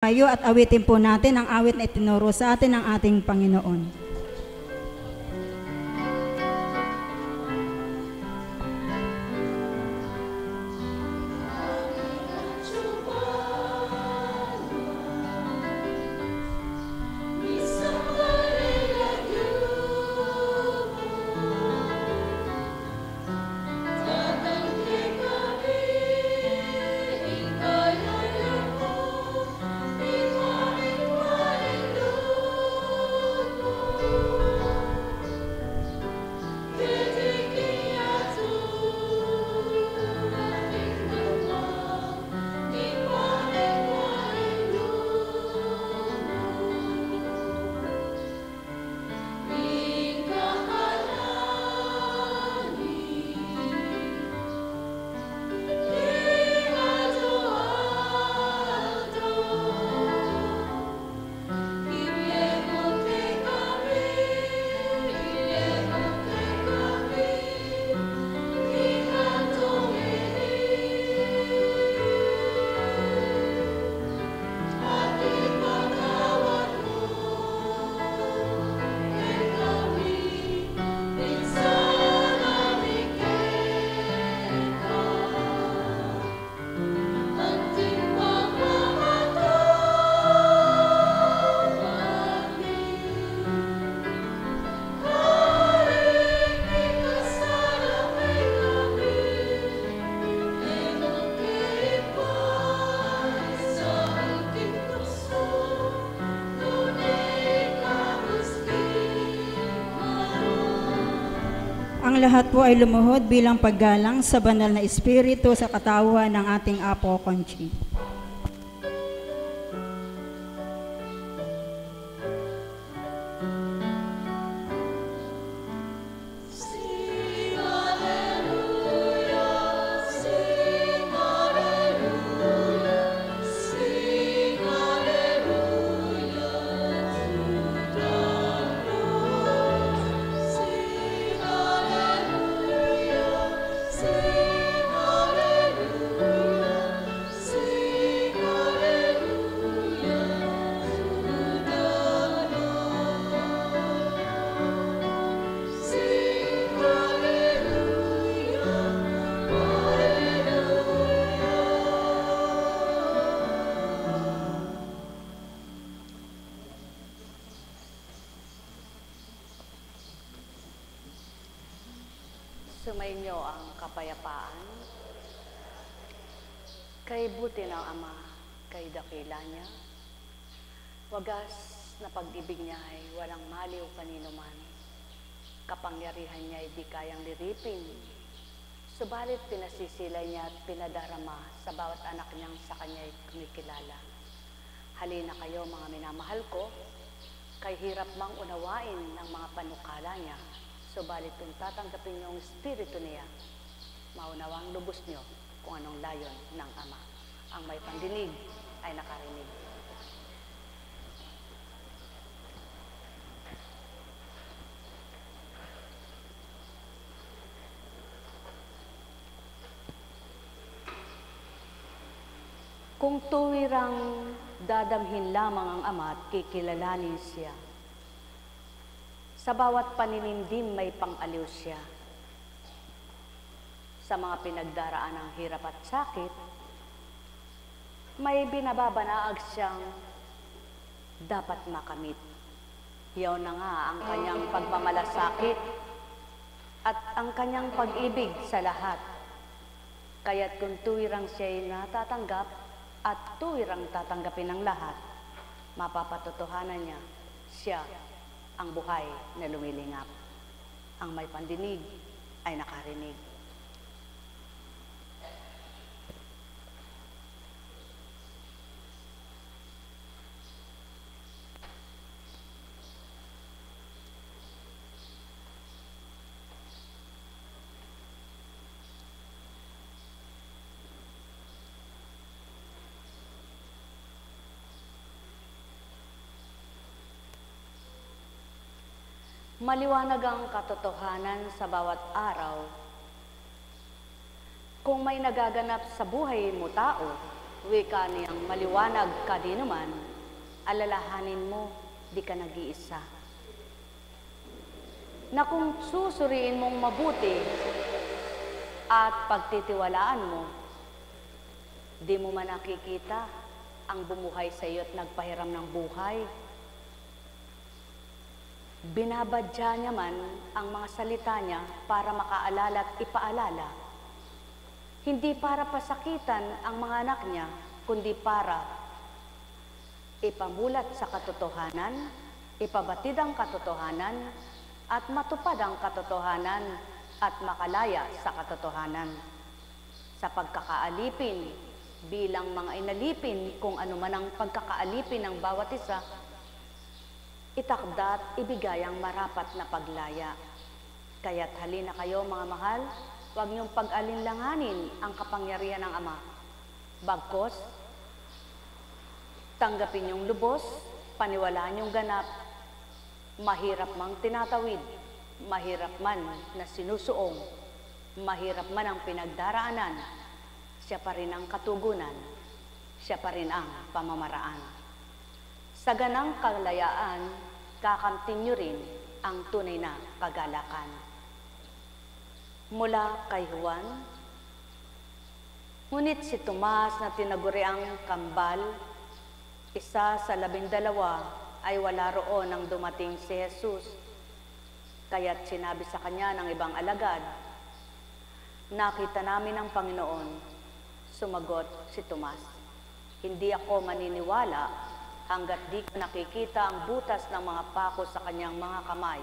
Tayo at awitin po natin ang awit na itinuro sa atin ng ating Panginoon. Lahat po ay lumuhod bilang paggalang sa banal na espiritu sa katawan ng ating Apo Conchi. Ng Ama, kay dakila niya. Wagas na pag-ibig niya ay walang maliw kanino man. Kapangyarihan niya ay di kayang liripin. Subalit pinasisilay niya at pinadarama sa bawat anak niyang sa kanya ay kumikilala. Halina kayo mga minamahal ko, kay hirap mang unawain ng mga panukala niya, subalit kung tatanggapin niyo ang espiritu niya, maunawang lubos niyo kung anong layon ng Ama. Ang may pandinig ay nakarinig. Kung tuwirang dadamhin lamang ang Ama at kikilalanin siya, sa bawat paninindim may pang-aliw siya. Sa mga pinagdaraan ng hirap at sakit, may binababanaag siyang dapat makamit. Yaw na nga ang kanyang pagmamalasakit at ang kanyang pag-ibig sa lahat. Kaya't kung tuwirang siya'y natatanggap at tuwirang tatanggapin ng lahat, mapapatotohanan niya siya ang buhay na lumilingap. Ang may pandinig ay nakarinig. Maliwanag ang katotohanan sa bawat araw. Kung may nagaganap sa buhay mo tao, wika niyang maliwanag ka di naman, alalahanin mo, di ka nag-iisa. Na kung susuriin mong mabuti at pagtitiwalaan mo, di mo man nakikita ang bumuhay sa iyo at nagpahiram ng buhay. Binabadya niya man ang mga salita niya para makaalala at ipaalala. Hindi para pasakitan ang mga anak niya, kundi para ipamulat sa katotohanan, ipabatid ang katotohanan, at matupad ang katotohanan at makalaya sa katotohanan. Sa pagkakaalipin, bilang mga inalipin kung ano man ang pagkakaalipin ng bawat isa, itakdat ibigay ang marapat na paglaya. Kaya't halina kayo mga mahal, huwag niyong pag-alinlanganin ang kapangyarihan ng Ama. Bagkos, tanggapin yung lubos, paniwalaan yung ganap, mahirap mang tinatawid, mahirap man na sinusuong, mahirap man ang pinagdaraanan, siya pa rin ang katugunan, siya pa rin ang pamamaraan. Sa ganang kalayaan, kakamtin niyo rin ang tunay na kagalakan. Mula kay Juan, ngunit si Tomas na tinaguri ang kambal, isa sa labindalawa ay wala roon nang dumating si Jesus. Kaya't sinabi sa kanya ng ibang alagad, Nakita namin ang Panginoon. Sumagot si Tomas, Hindi ako maniniwala hanggat di ko nakikita ang butas ng mga pako sa kanyang mga kamay.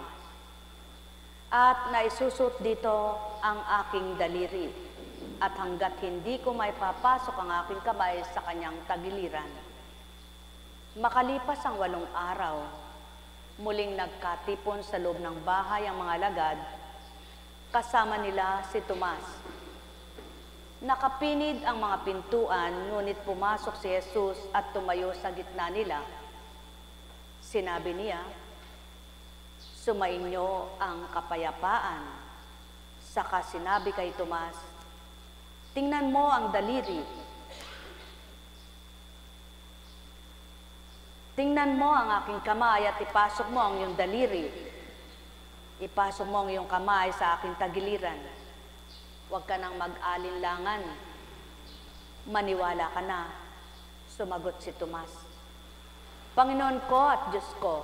At naisusot dito ang aking daliri at hanggat hindi ko may papasok ang aking kamay sa kanyang tagiliran. Makalipas ang walong araw, muling nagkatipon sa loob ng bahay ang mga lagad, kasama nila si Tomas. Nakapinid ang mga pintuan, ngunit pumasok si Jesus at tumayo sa gitna nila. Sinabi niya, Sumainyo ang kapayapaan. Saka sinabi kay Tomas, Tingnan mo ang daliri. Tingnan mo ang aking kamay at ipasok mo ang iyong daliri. Ipasok mo ang iyong kamay sa aking tagiliran. Huwag ka nang mag-alinlangan. Maniwala ka na. Sumagot si Tomas. Panginoon ko at Diyos ko,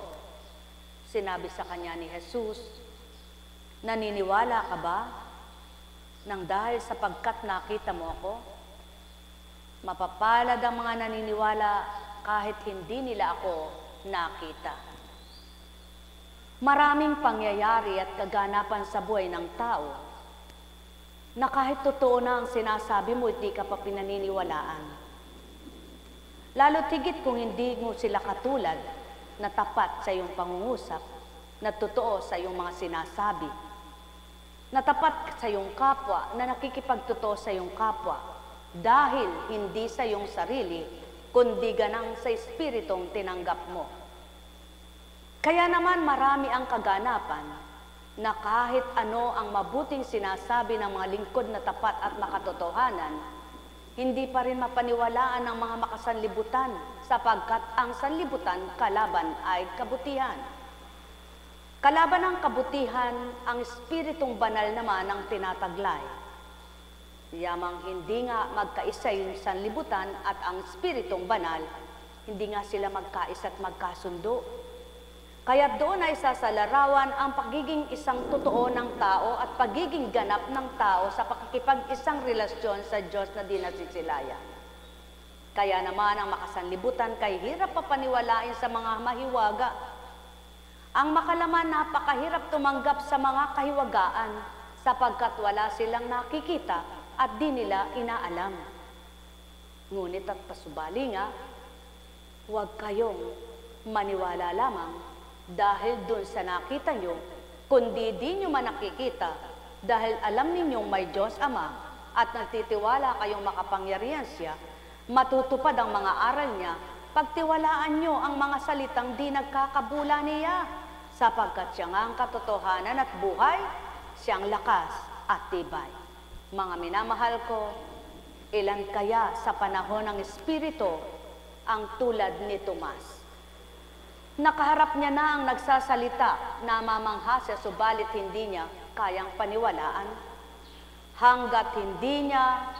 sinabi sa kanya ni Jesus, naniniwala ka ba nang dahil sapagkat nakita mo ako? Mapapalad ang mga naniniwala kahit hindi nila ako nakita. Maraming pangyayari at kaganapan sa buhay ng tao na kahit totoo na ang sinasabi mo, hindi ka pa pinaniniwalaan. Lalo tigit kung hindi mo sila katulad na tapat sa iyong pangungusap, na totoo sa iyong mga sinasabi, na tapat sa iyong kapwa, na nakikipagtotoo sa iyong kapwa, dahil hindi sa iyong sarili, kundi ganang sa espiritong tinanggap mo. Kaya naman marami ang kaganapan na kahit ano ang mabuting sinasabi ng mga lingkod na tapat at makatotohanan, hindi pa rin mapaniwalaan ng mga makasanlibutan sapagkat ang sanlibutan kalaban ay kabutihan. Kalaban ng kabutihan, ang espiritong banal naman ang tinataglay. Yamang hindi nga magkaisa yung sanlibutan at ang espiritong banal, hindi nga sila magkaisa at magkasundo. Kaya doon ay sasalarawan ang pagiging isang totoo ng tao at pagiging ganap ng tao sa pakikipag-isang relasyon sa Diyos na di nasisilayan. Kaya naman ang makasanlibutan kay hirap papaniwalain sa mga mahiwaga. Ang makalaman napakahirap tumanggap sa mga kahiwagaan sapagkat wala silang nakikita at di nila inaalam. Ngunit at pasubali nga, huwag kayong maniwala lamang dahil dun sa nakita nyo, kundi di nyo man nakikita dahil alam ninyong may Diyos Ama at nagtitiwala kayong makapangyarihan siya, matutupad ang mga aral niya, pagtiwalaan nyo ang mga salitang di nagkakabula niya, sapagkat siya nga ang katotohanan at buhay, siyang lakas at tibay. Mga minamahal ko, Ilan kaya sa panahon ng Espiritu ang tulad ni Tomas? Nakaharap niya na ang nagsasalita na mamangha siya subalit hindi niya kayang paniwalaan. Hanggat hindi niya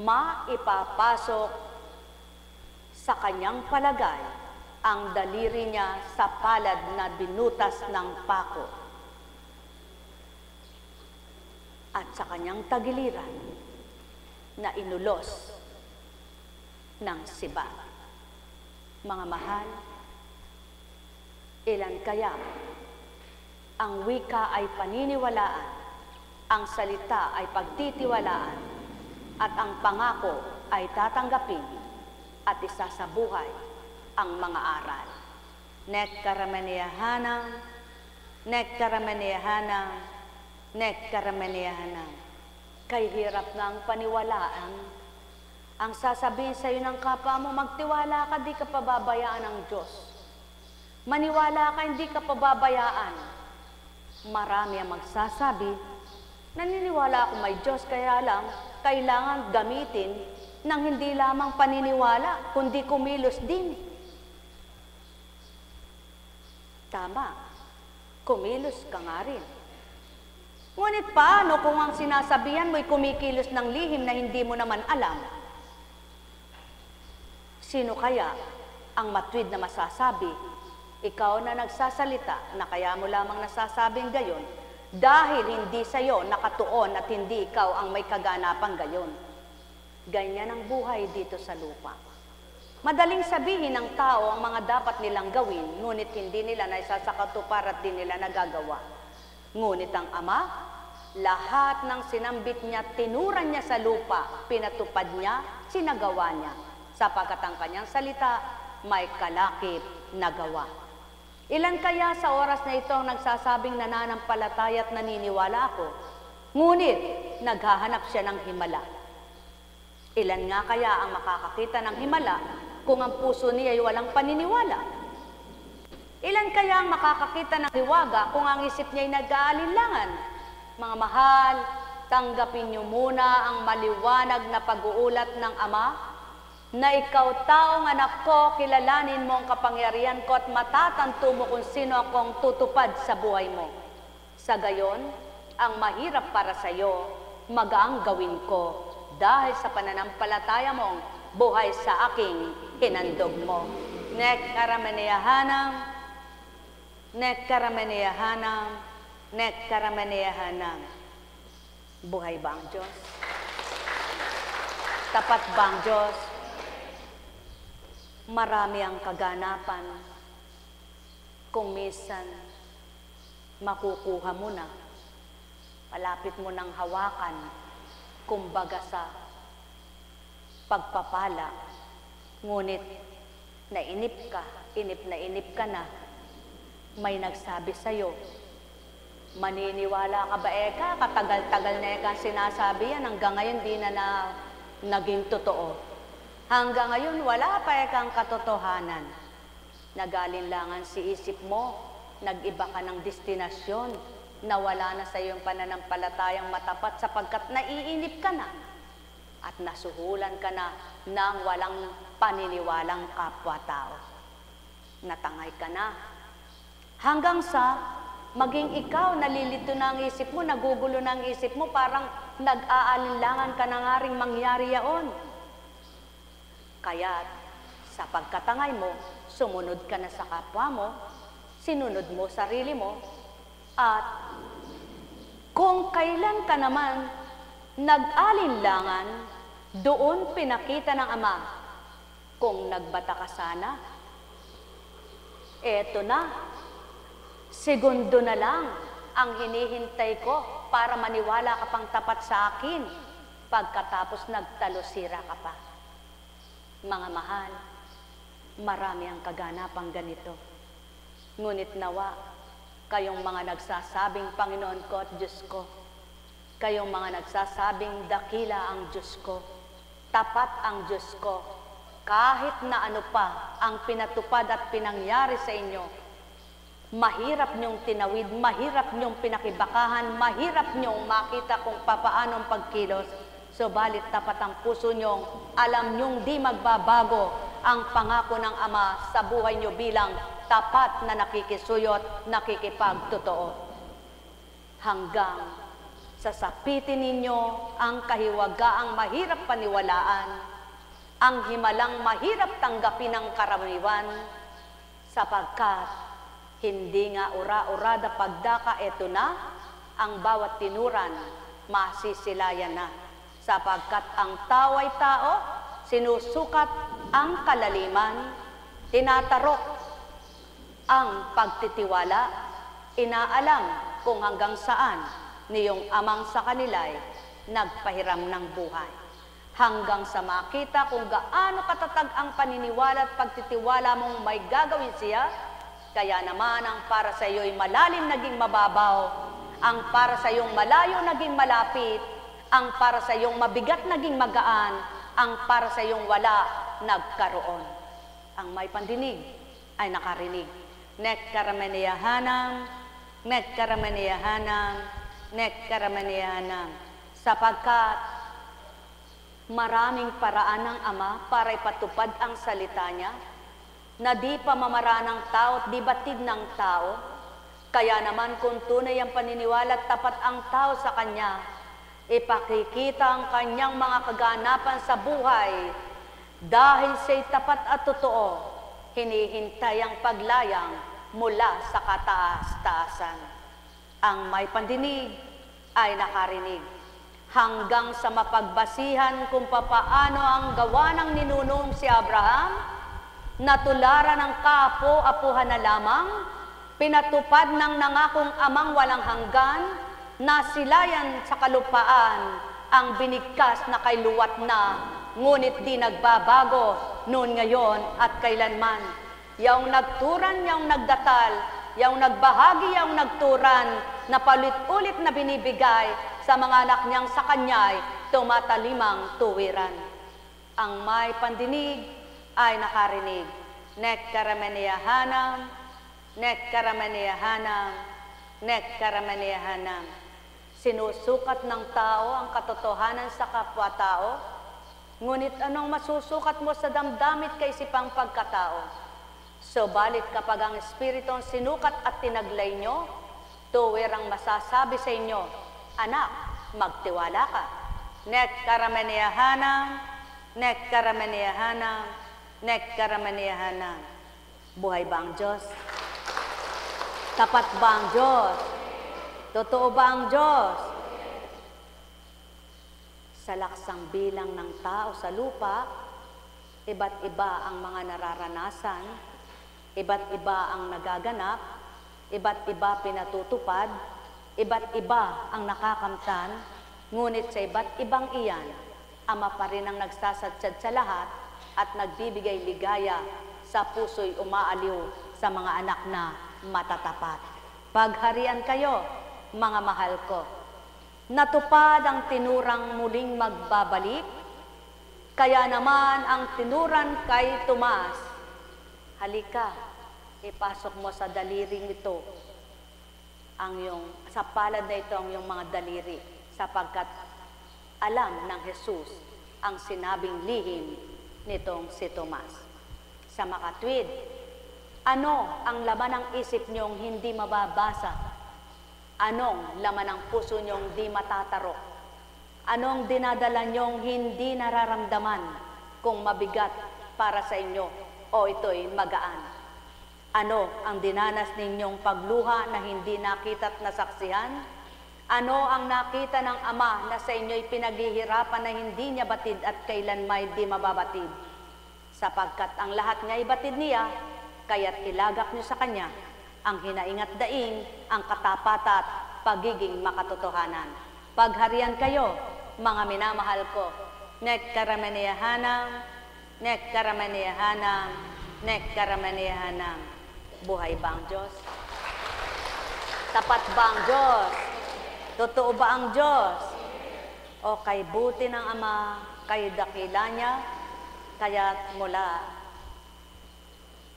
maipapasok sa kanyang palagay ang daliri niya sa palad na binutas ng pako at sa kanyang tagiliran na inulos ng siba. Mga mahal, ilan kaya ang wika ay paniniwalaan, ang salita ay pagtitiwalaan, at ang pangako ay tatanggapin at isa sa buhay ang mga aral. Nek karamaniyahanang, nek karamaniyahanang, nek karamaniyahanang. Kay hirap ang paniwalaan. Ang sasabihin sa iyo ng kapwa mo, magtiwala ka, di ka pababayaan ng Diyos. Maniwala ka, hindi ka pababayaan. Marami ang magsasabi, naniniwala ako may Diyos, kaya lang, kailangan gamitin ng hindi lamang paniniwala, kundi kumilos din. Tama, kumilos ka nga rin. Ngunit paano kung ang sinasabihan mo'y kumikilos ng lihim na hindi mo naman alam? Sino kaya ang matwid na masasabi, ikaw na nagsasalita na kaya mo lamang nasasabing gayon, dahil hindi sa iyo nakatuon at hindi ikaw ang may kaganapang gayon. Ganyan ang buhay dito sa lupa. Madaling sabihin ng tao ang mga dapat nilang gawin, ngunit hindi nila naisasakatupar at di nila nagagawa. Ngunit ang Ama, lahat ng sinambit niya, tinuran niya sa lupa, pinatupad niya, sinagawa niya, sapagkat ang kanyang salita may kalakip na gawa. Ilan kaya sa oras na ito ang nagsasabing nananampalataya at naniniwala ako, ngunit naghahanap siya ng himala. Ilan nga kaya ang makakakita ng himala kung ang puso niya ay walang paniniwala? Ilan kaya ang makakakita ng hiwaga kung ang isip niya ay nag-aalinlangan? Mga mahal, tanggapin niyo muna ang maliwanag na pag-uulat ng Ama na ikaw taong anak ko, kilalanin mo ang kapangyarihan ko at matatanto mo kung sino akong tutupad sa buhay mo. Sa gayon, ang mahirap para sa iyo, magaang gawin ko dahil sa pananampalataya mong buhay sa aking hinandog mo. Nek karamaniyahanam, nek karamaniyahanam, nek karamaniyahanam. Buhay ba ang Diyos? Tapat ba ang Diyos? Marami ang kaganapan. Kung minsan makukuha mo na, palapit mo ng hawakan, kumbaga sa pagpapala. Ngunit nainip ka, inip na inip ka na, may nagsabi sa'yo, maniniwala ka ba eka, katagal-tagal na eka sinasabi yan, hanggang ngayon di na, na naging totoo. Hanggang ngayon, wala pa ekang katotohanan. Nagalinlangan si isip mo, nag-iba ka ng destinasyon, nawala na sa iyong pananampalatayang matapat sapagkat naiinip ka na at nasuhulan ka na ng walang paniniwalang kapwa-tao. Natangay ka na. Hanggang sa maging ikaw, nalilito na ang isip mo, nagugulo na ang isip mo, parang nag-aalinlangan ka na nga rin mangyari yaon. Kaya sa pagkatangay mo, sumunod ka na sa kapwa mo, sinunod mo sarili mo, at kung kailan ka naman nag-alinlangan, doon pinakita ng Ama, kung nagbata ka sana, eto na, segundo na lang ang hinihintay ko para maniwala ka pang tapat sa akin. Pagkatapos nagtalosira ka pa. Mga mahal, marami ang kaganapang ganito. Ngunit nawa, kayong mga nagsasabing Panginoon ko at Diyos ko, kayong mga nagsasabing dakila ang Diyos ko, tapat ang Diyos ko, kahit na ano pa ang pinatupad at pinangyari sa inyo, mahirap niyong tinawid, mahirap niyong pinakibakahan, mahirap niyong makita kung papaanong pagkilos, Subalit tapat ang puso nyong, alam nyong di magbabago ang pangako ng Ama sa buhay nyo bilang tapat na nakikisuyot, nakikipagtotoo. Hanggang sasapitin ninyo ang kahiwagaang mahirap paniwalaan, ang himalang mahirap tanggapin ng karaniwan, sapagkat hindi nga ura-urada pagdaka eto na, ang bawat tinuran masisilayan na. Sapagkat ang tao ay tao, sinusukat ang kalaliman, tinatarok ang pagtitiwala, inaalam kung hanggang saan niyong amang sa kanila'y nagpahiram ng buhay. Hanggang sa makita kung gaano katatag ang paniniwala at pagtitiwala mong may gagawin siya, kaya naman ang para sa iyo'y malalim naging mababaw, ang para sa iyong malayo naging malapit, ang para sa iyong mabigat naging magaan, ang para sa iyong wala nagkaroon. Ang may pandinig ay nakarinig. Nek karamaniyahanam, nek karamaniyahanam, nek karamaniyahanam. Sapagkat maraming paraan ng Ama para ipatupad ang salita niya, na di pamamaraan ng tao at di batid ng tao, kaya naman kung tunay ang paniniwala at tapat ang tao sa Kanya, ipakikita ang Kanyang mga kaganapan sa buhay dahil siya'y tapat at totoo, hinihintay ang paglayang mula sa kataas-taasan. Ang may pandinig ay nakarinig hanggang sa mapagbasihan kung papaano ang gawa ng ninunong si Abraham, natularan ng kapo-apuhan na lamang, pinatupad ng nangakong amang walang hanggan, nasilayan sa kalupaan ang binigkas na kay luwat na, ngunit di nagbabago noon ngayon at kailanman. Yaong nagturan, yaong nagdatal, yaong nagbahagi, yaong nagturan, na palit-ulit na binibigay sa mga anak niyang sa kanya'y tumatalimang tuwiran. Ang may pandinig ay nakarinig. Nek karamaniyahanam, nek karamaniyahanam, nek karamaniyahanam. Sinusukat ng tao ang katotohanan sa kapwa-tao, ngunit anong masusukat mo sa damdamit kaisipang pagkatao? Subalit kapag ang Espiritu ang sinukat at tinaglay nyo, tuwir ang masasabi sa inyo, Anak, magtiwala ka. Nek karamaniyahanam, nek karamaniyahanam, nek karamaniyahanam. Buhay ba ang Diyos? Tapat ba ang Diyos? Totoo ba ang Diyos? Sa laksang bilang ng tao sa lupa, iba't iba ang mga nararanasan, iba't iba ang nagaganap, iba't iba pinatutupad, iba't iba ang nakakamtan, ngunit sa iba't ibang iyan, Ama pa rin ang nagsasadsad sa lahat at nagbibigay ligaya sa puso'y umaaliw sa mga anak na matatapat. Pagharian kayo, mga mahal ko. Natupad ang tinurang muling magbabalik, kaya naman ang tinuran kay Tomas, halika, ipasok mo sa daliring ito ang yung, sa palad na ito ang yung mga daliri sapagkat alam ng Jesus ang sinabing lihim nitong si Tomas. Sa makatwid, ano ang laman ng isip niyong hindi mababasa? Anong laman ng puso niyong di matatarok? Anong dinadala niyong hindi nararamdaman kung mabigat para sa inyo o ito'y magaan? Ano ang dinanas ninyong pagluha na hindi nakita't nasaksihan? Ano ang nakita ng Ama na sa inyo'y pinaghihirapan na hindi niya batid at kailan may di mababatid? Sapagkat ang lahat niya ibatid niya, kaya't ilagak niyo sa Kanya ang hinaingat daing, ang katapat at pagiging makatotohanan. Pagharian kayo, mga minamahal ko, nek karamaniyahanam, nek karamaniyahanam, nek karamaniyahanam. Buhay ba ang Diyos? Tapat ba ang Diyos? Totoo ba ang Diyos? O kay buti ng Ama, kay dakila niya, kaya mula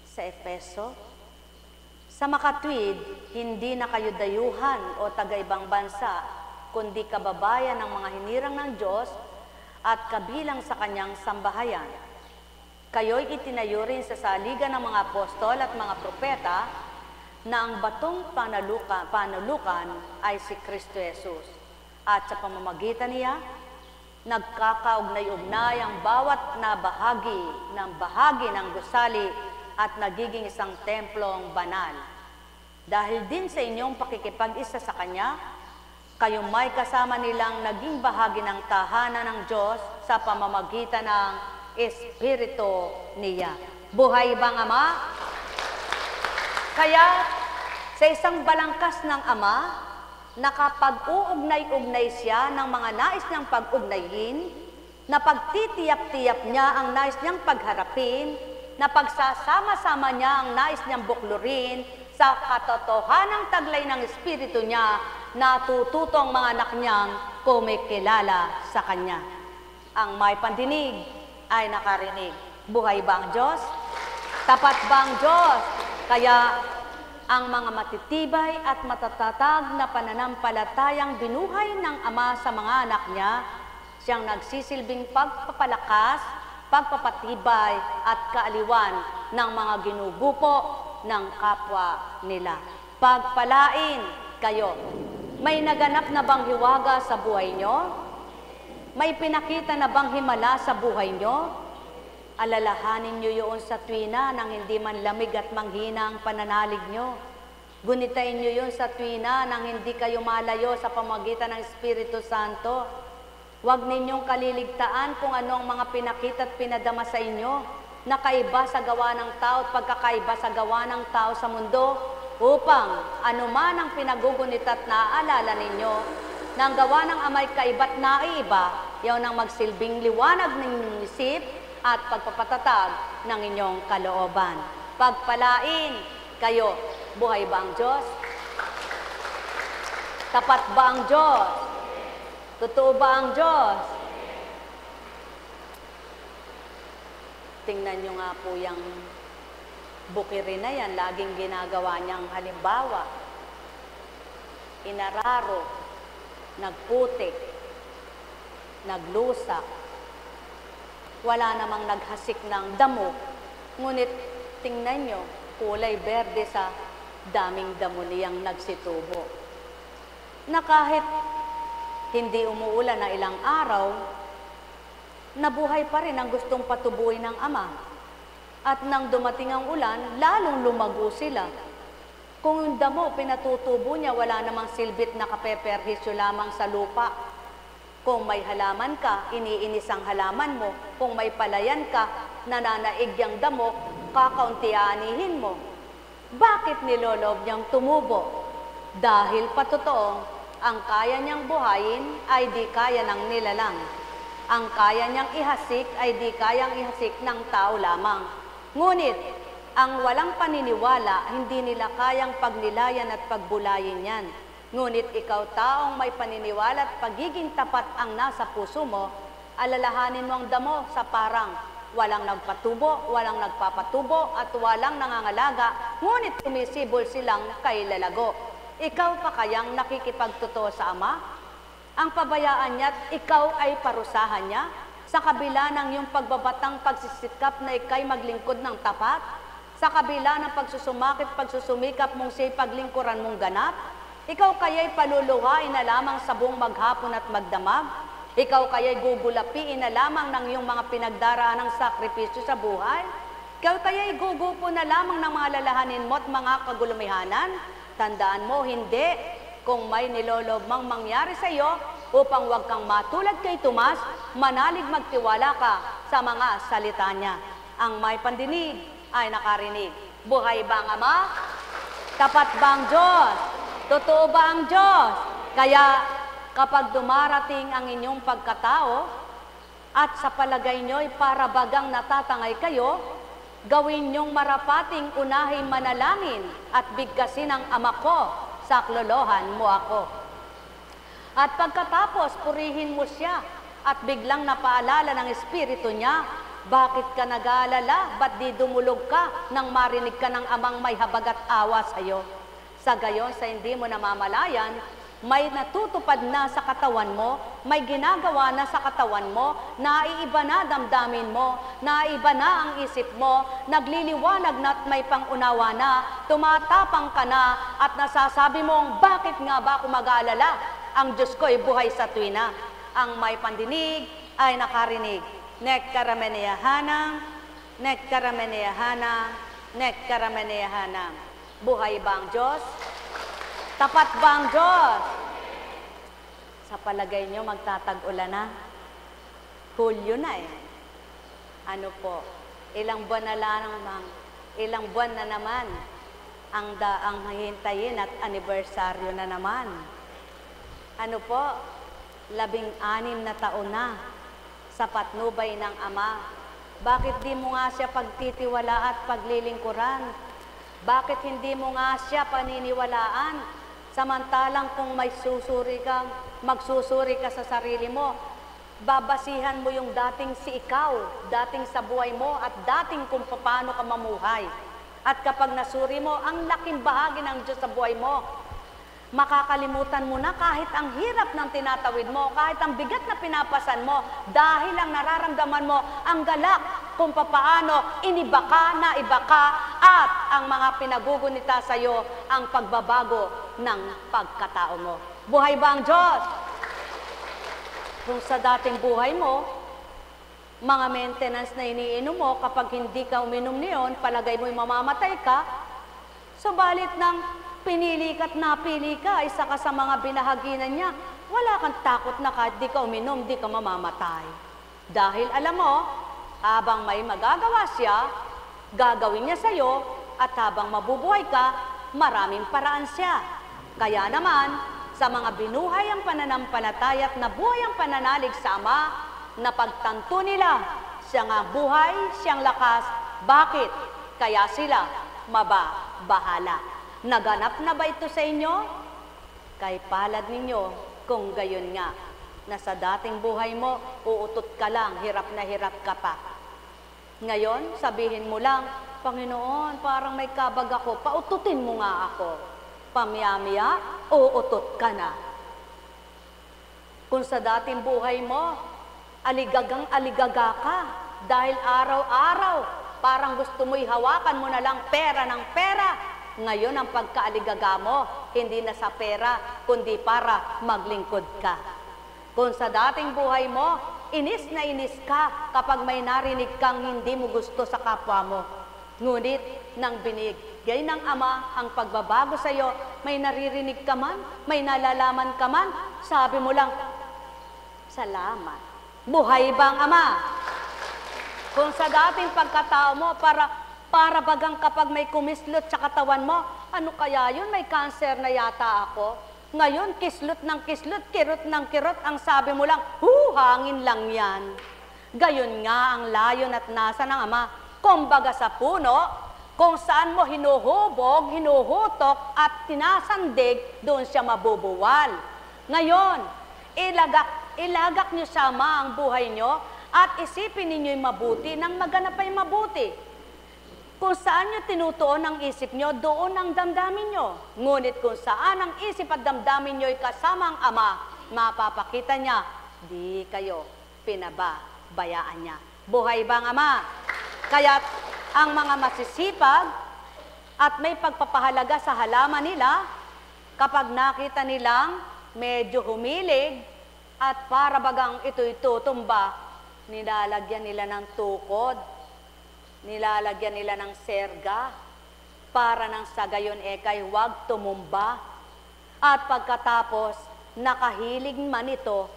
sa Efeso, sa makatwid, hindi na kayo dayuhan o taga-ibang bansa, kundi kababayan ng mga hinirang ng Diyos at kabilang sa kanyang sambahayan. Kayo'y itinayo rin sa saligan ng mga apostol at mga propeta na ang batong panalukan, panulukan ay si Kristo Jesus. At sa pamamagitan niya, nagkakaugnay-ugnay ang bawat na bahagi ng bahagi ng gusali at nagiging isang templong banal. Dahil din sa inyong pakikipag-isa sa Kanya, kayo may kasama nilang naging bahagi ng tahanan ng Diyos sa pamamagitan ng Espiritu niya. Buhay bang Ama? Kaya sa isang balangkas ng Ama, nakapag-uugnay-ugnay siya ng mga nais niyang pag-ugnayin, na pagtitiyak-tiyak niya ang nais niyang pagharapin, na pagsasama-sama niya ang nais niyang buklurin sa katotohanang taglay ng Espiritu niya na tututong mga anak niyang kumikilala sa Kanya. Ang may pandinig ay nakarinig. Buhay ba ang Diyos? Tapat ba ang Diyos? Kaya ang mga matitibay at matatatag na pananampalatayang binuhay ng Ama sa mga anak niya, siyang nagsisilbing pagpapalakas, pagpapatibay at kaaliwan ng mga ginugupo ng kapwa nila. Pagpalain kayo. May naganap na bang hiwaga sa buhay nyo? May pinakita na bang himala sa buhay nyo? Alalahanin nyo yun sa tuwina nang hindi man lamig at manghina ang pananalig nyo. Gunitain nyo yun sa tuwina nang hindi kayo malayo sa pamagitan ng Espiritu Santo. Huwag ninyong kaliligtaan kung ano ang mga pinakita at pinadama sa inyo na kaiba sa gawa ng tao at pagkakaiba sa gawa ng tao sa mundo upang anuman ang pinagugunit at naaalala ninyo ng gawa ng amay kaiba't naiba, yaw nang magsilbing liwanag ng inyong isip at pagpapatatag ng inyong kalooban. Pagpalain kayo, buhay ba ang Diyos? Tapat ba ang Diyos? Totoo ba ang Diyos? Tingnan nyo nga po yung bukiri na yan, laging ginagawa niyang halimbawa. Inararo, nagputik, naglusak, wala namang naghasik ng damo, ngunit tingnan nyo, kulay berde sa daming damo niyang nagsitubo. Na kahit hindi umuulan na ilang araw, nabuhay pa rin ang gustong patubuhin ng ama. At nang dumating ang ulan, lalong lumago sila. Kung yung damo pinatutubo niya, wala namang silbit na kapeperhisyo lamang sa lupa. Kung may halaman ka, iniinis ang halaman mo. Kung may palayan ka, nananaig yung damo, kakauntianihin mo. Bakit nilolob niyang tumubo? Dahil patotoong, ang kaya niyang buhayin ay di kaya ng nilalang. Ang kaya niyang ihasik ay di kayang ihasik ng tao lamang. Ngunit, ang walang paniniwala, hindi nila kayang pagnilayan at pagbulayin yan. Ngunit ikaw taong may paniniwala at pagiging tapat ang nasa puso mo, alalahanin mo ang damo sa parang walang nagpatubo, walang nagpapatubo, at walang nangangalaga, ngunit tumisibol silang kay lalago. Ikaw pa kayang nakikipagtotoo sa Ama? Ang pabayaan niya at ikaw ay parusahan niya? Sa kabila ng iyong pagbabatang pagsisikap na ikay maglingkod ng tapat? Sa kabila ng pagsusumakit, pagsusumikap mong siya'y paglingkuran mong ganap? Ikaw kaya'y paluluhain na lamang sa buong maghapon at magdamag? Ikaw kaya'y gugulapiin na lamang ng iyong mga pinagdaraan ng sakripisyo sa buhay? Ikaw kaya'y gugupo na lamang ng mga lalahanin mo at mga kagulumihanan? Tandaan mo, hindi. Kung may nilolob mang mangyari sa iyo, upang huwag kang matulad kay Tomas, manalig magtiwala ka sa mga salita niya. Ang may pandinig ay nakarinig. Buhay ba ang Ama? Tapat ba ang Diyos? Totoo ba ang Diyos? Kaya kapag dumarating ang inyong pagkatao at sa palagay nyo'y para bagang natatangay kayo, gawin niyong marapating unahin manalangin at bigkasin ang ama ko, saklolohan mo ako. At pagkatapos, purihin mo siya at biglang napaalala ng Espiritu niya, bakit ka nag-aalala? Ba't di dumulog ka nang marinig ka ng amang may habag at awa sa iyo? Sa gayon, sa hindi mo namamalayan, may natutupad na sa katawan mo, may ginagawa na sa katawan mo, naiiba na damdamin mo, naiiba na ang isip mo, nagliliwanag na at may pangunawa na, tumatapang ka na at nasasabi mong, bakit nga ba ako mag-aalala? Ang Diyos ko ay buhay sa tuwina. Ang may pandinig ay nakarinig. Nekkarameneyahanang, nekkarameneyahanang, nekkarameneyahanang. Buhay ba ang Diyos? Tapat ba ang Diyos? Sa palagay nyo, magtatag-ulan na? Hulyo na eh. Ano po? Ilang buwan na lang, ilang buwan na naman ang da ang hihintayin at anibersaryo na naman. Ano po? Labing-anim na taon na sa patnubay ng Ama. Bakit di mo nga siya pagtitiwala at paglilingkuran? Bakit hindi mo nga siya paniniwalaan? Samantalang kung may susuri kang, magsusuri ka sa sarili mo, babasihan mo yung dating si ikaw, dating sa buhay mo, at dating kung paano ka mamuhay. At kapag nasuri mo, ang laking bahagi ng Diyos sa buhay mo, makakalimutan mo na kahit ang hirap ng tinatawid mo, kahit ang bigat na pinapasan mo, dahil ang nararamdaman mo, ang galak kung papaano iniba ka na iba ka, at ang mga pinagugunita sa iyo, ang pagbabago ng pagkatao mo. Buhay ba ang Diyos? Kung sa dating buhay mo, mga maintenance na iniinom mo, kapag hindi ka uminom niyon, palagay mo'y mamamatay ka, subalit ng pinili ka at napili ka, isa ka sa mga binahaginan niya, wala kang takot na kahit di ka uminom, di ka mamamatay. Dahil alam mo, habang may magagawa siya, gagawin niya sa iyo, at habang mabubuhay ka, maraming paraan siya. Kaya naman, sa mga binuhay ang pananampalataya at nabuhay ang pananalig sa Ama, na pagtanto nila, siya nga buhay, siyang lakas, bakit? Kaya sila maba, bahala. Naganap na ba ito sa inyo? Kay palad ninyo kung gayon nga, na sa dating buhay mo, uutot ka lang, hirap na hirap ka pa. Ngayon, sabihin mo lang, Panginoon, parang may kabag ako, paututin mo nga ako. Pamyamya, uutot ka na. Kung sa dating buhay mo, aligagang aligaga ka, dahil araw-araw, parang gusto mo'y hawakan mo na lang pera ng pera, ngayon ang pagkaaligaga mo, hindi na sa pera, kundi para maglingkod ka. Kung sa dating buhay mo, inis na inis ka kapag may narinig kang hindi mo gusto sa kapwa mo. Ngunit nang binigay ng Ama ang pagbabago sa iyo, may naririnig ka man, may nalalaman ka man, sabi mo lang, Salamat. Buhay bang Ama? Kung sa dating pagkatao mo, para para bagang kapag may kumislot sa katawan mo, ano kaya yun? May cancer na yata ako. Ngayon, kislot ng kislot, kirot ng kirot, ang sabi mo lang, hu, hangin lang yan. Gayon nga ang layon at nasa ng Ama. Kumbaga sa puno, kung saan mo hinuhubog, hinuhutok at tinasandig, doon siya mabubuwal. Ngayon, ilagak, ilagak niyo sa Ama ang buhay niyo at isipin ninyo'y mabuti nang maganap ay mabuti. Kung saan nyo tinutuon ang isip nyo, doon ang damdamin nyo. Ngunit kung saan ang isip at damdamin nyo'y kasama ang Ama, mapapakita niya, di kayo pinababayaan niya. Buhay bang Ama? Kaya ang mga masisipag at may pagpapahalaga sa halaman nila, kapag nakita nilang medyo humilig at para bagang ito'y tutumba, nilalagyan nila ng tukod nilalagyan nila ng serga para nang sa gayon ekay huwag tumumba. At pagkatapos, nakahilig man ito,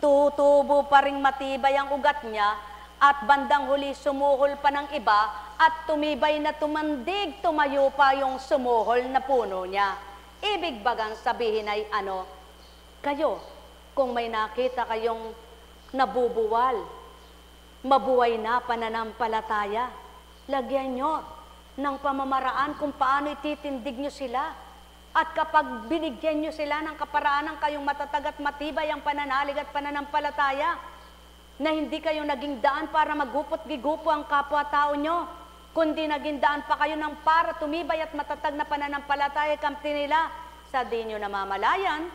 tutubo pa ring matibay ang ugat niya at bandang huli sumuhol pa ng iba at tumibay na tumandig, tumayo pa yung sumuhol na puno niya. Ibig bagang sabihin ay ano, kayo, kung may nakita kayong nabubuwal, mabuhay na pananampalataya, lagyan nyo ng pamamaraan kung paano ititindig nyo sila. At kapag binigyan nyo sila ng kaparaanan kayong matatag at matibay ang pananalig at pananampalataya, na hindi kayo naging daan para magupot-gigupo ang kapwa-tao nyo, kundi naging daan pa kayo ng para tumibay at matatag na pananampalataya kamti nila sa di nyo namamalayan,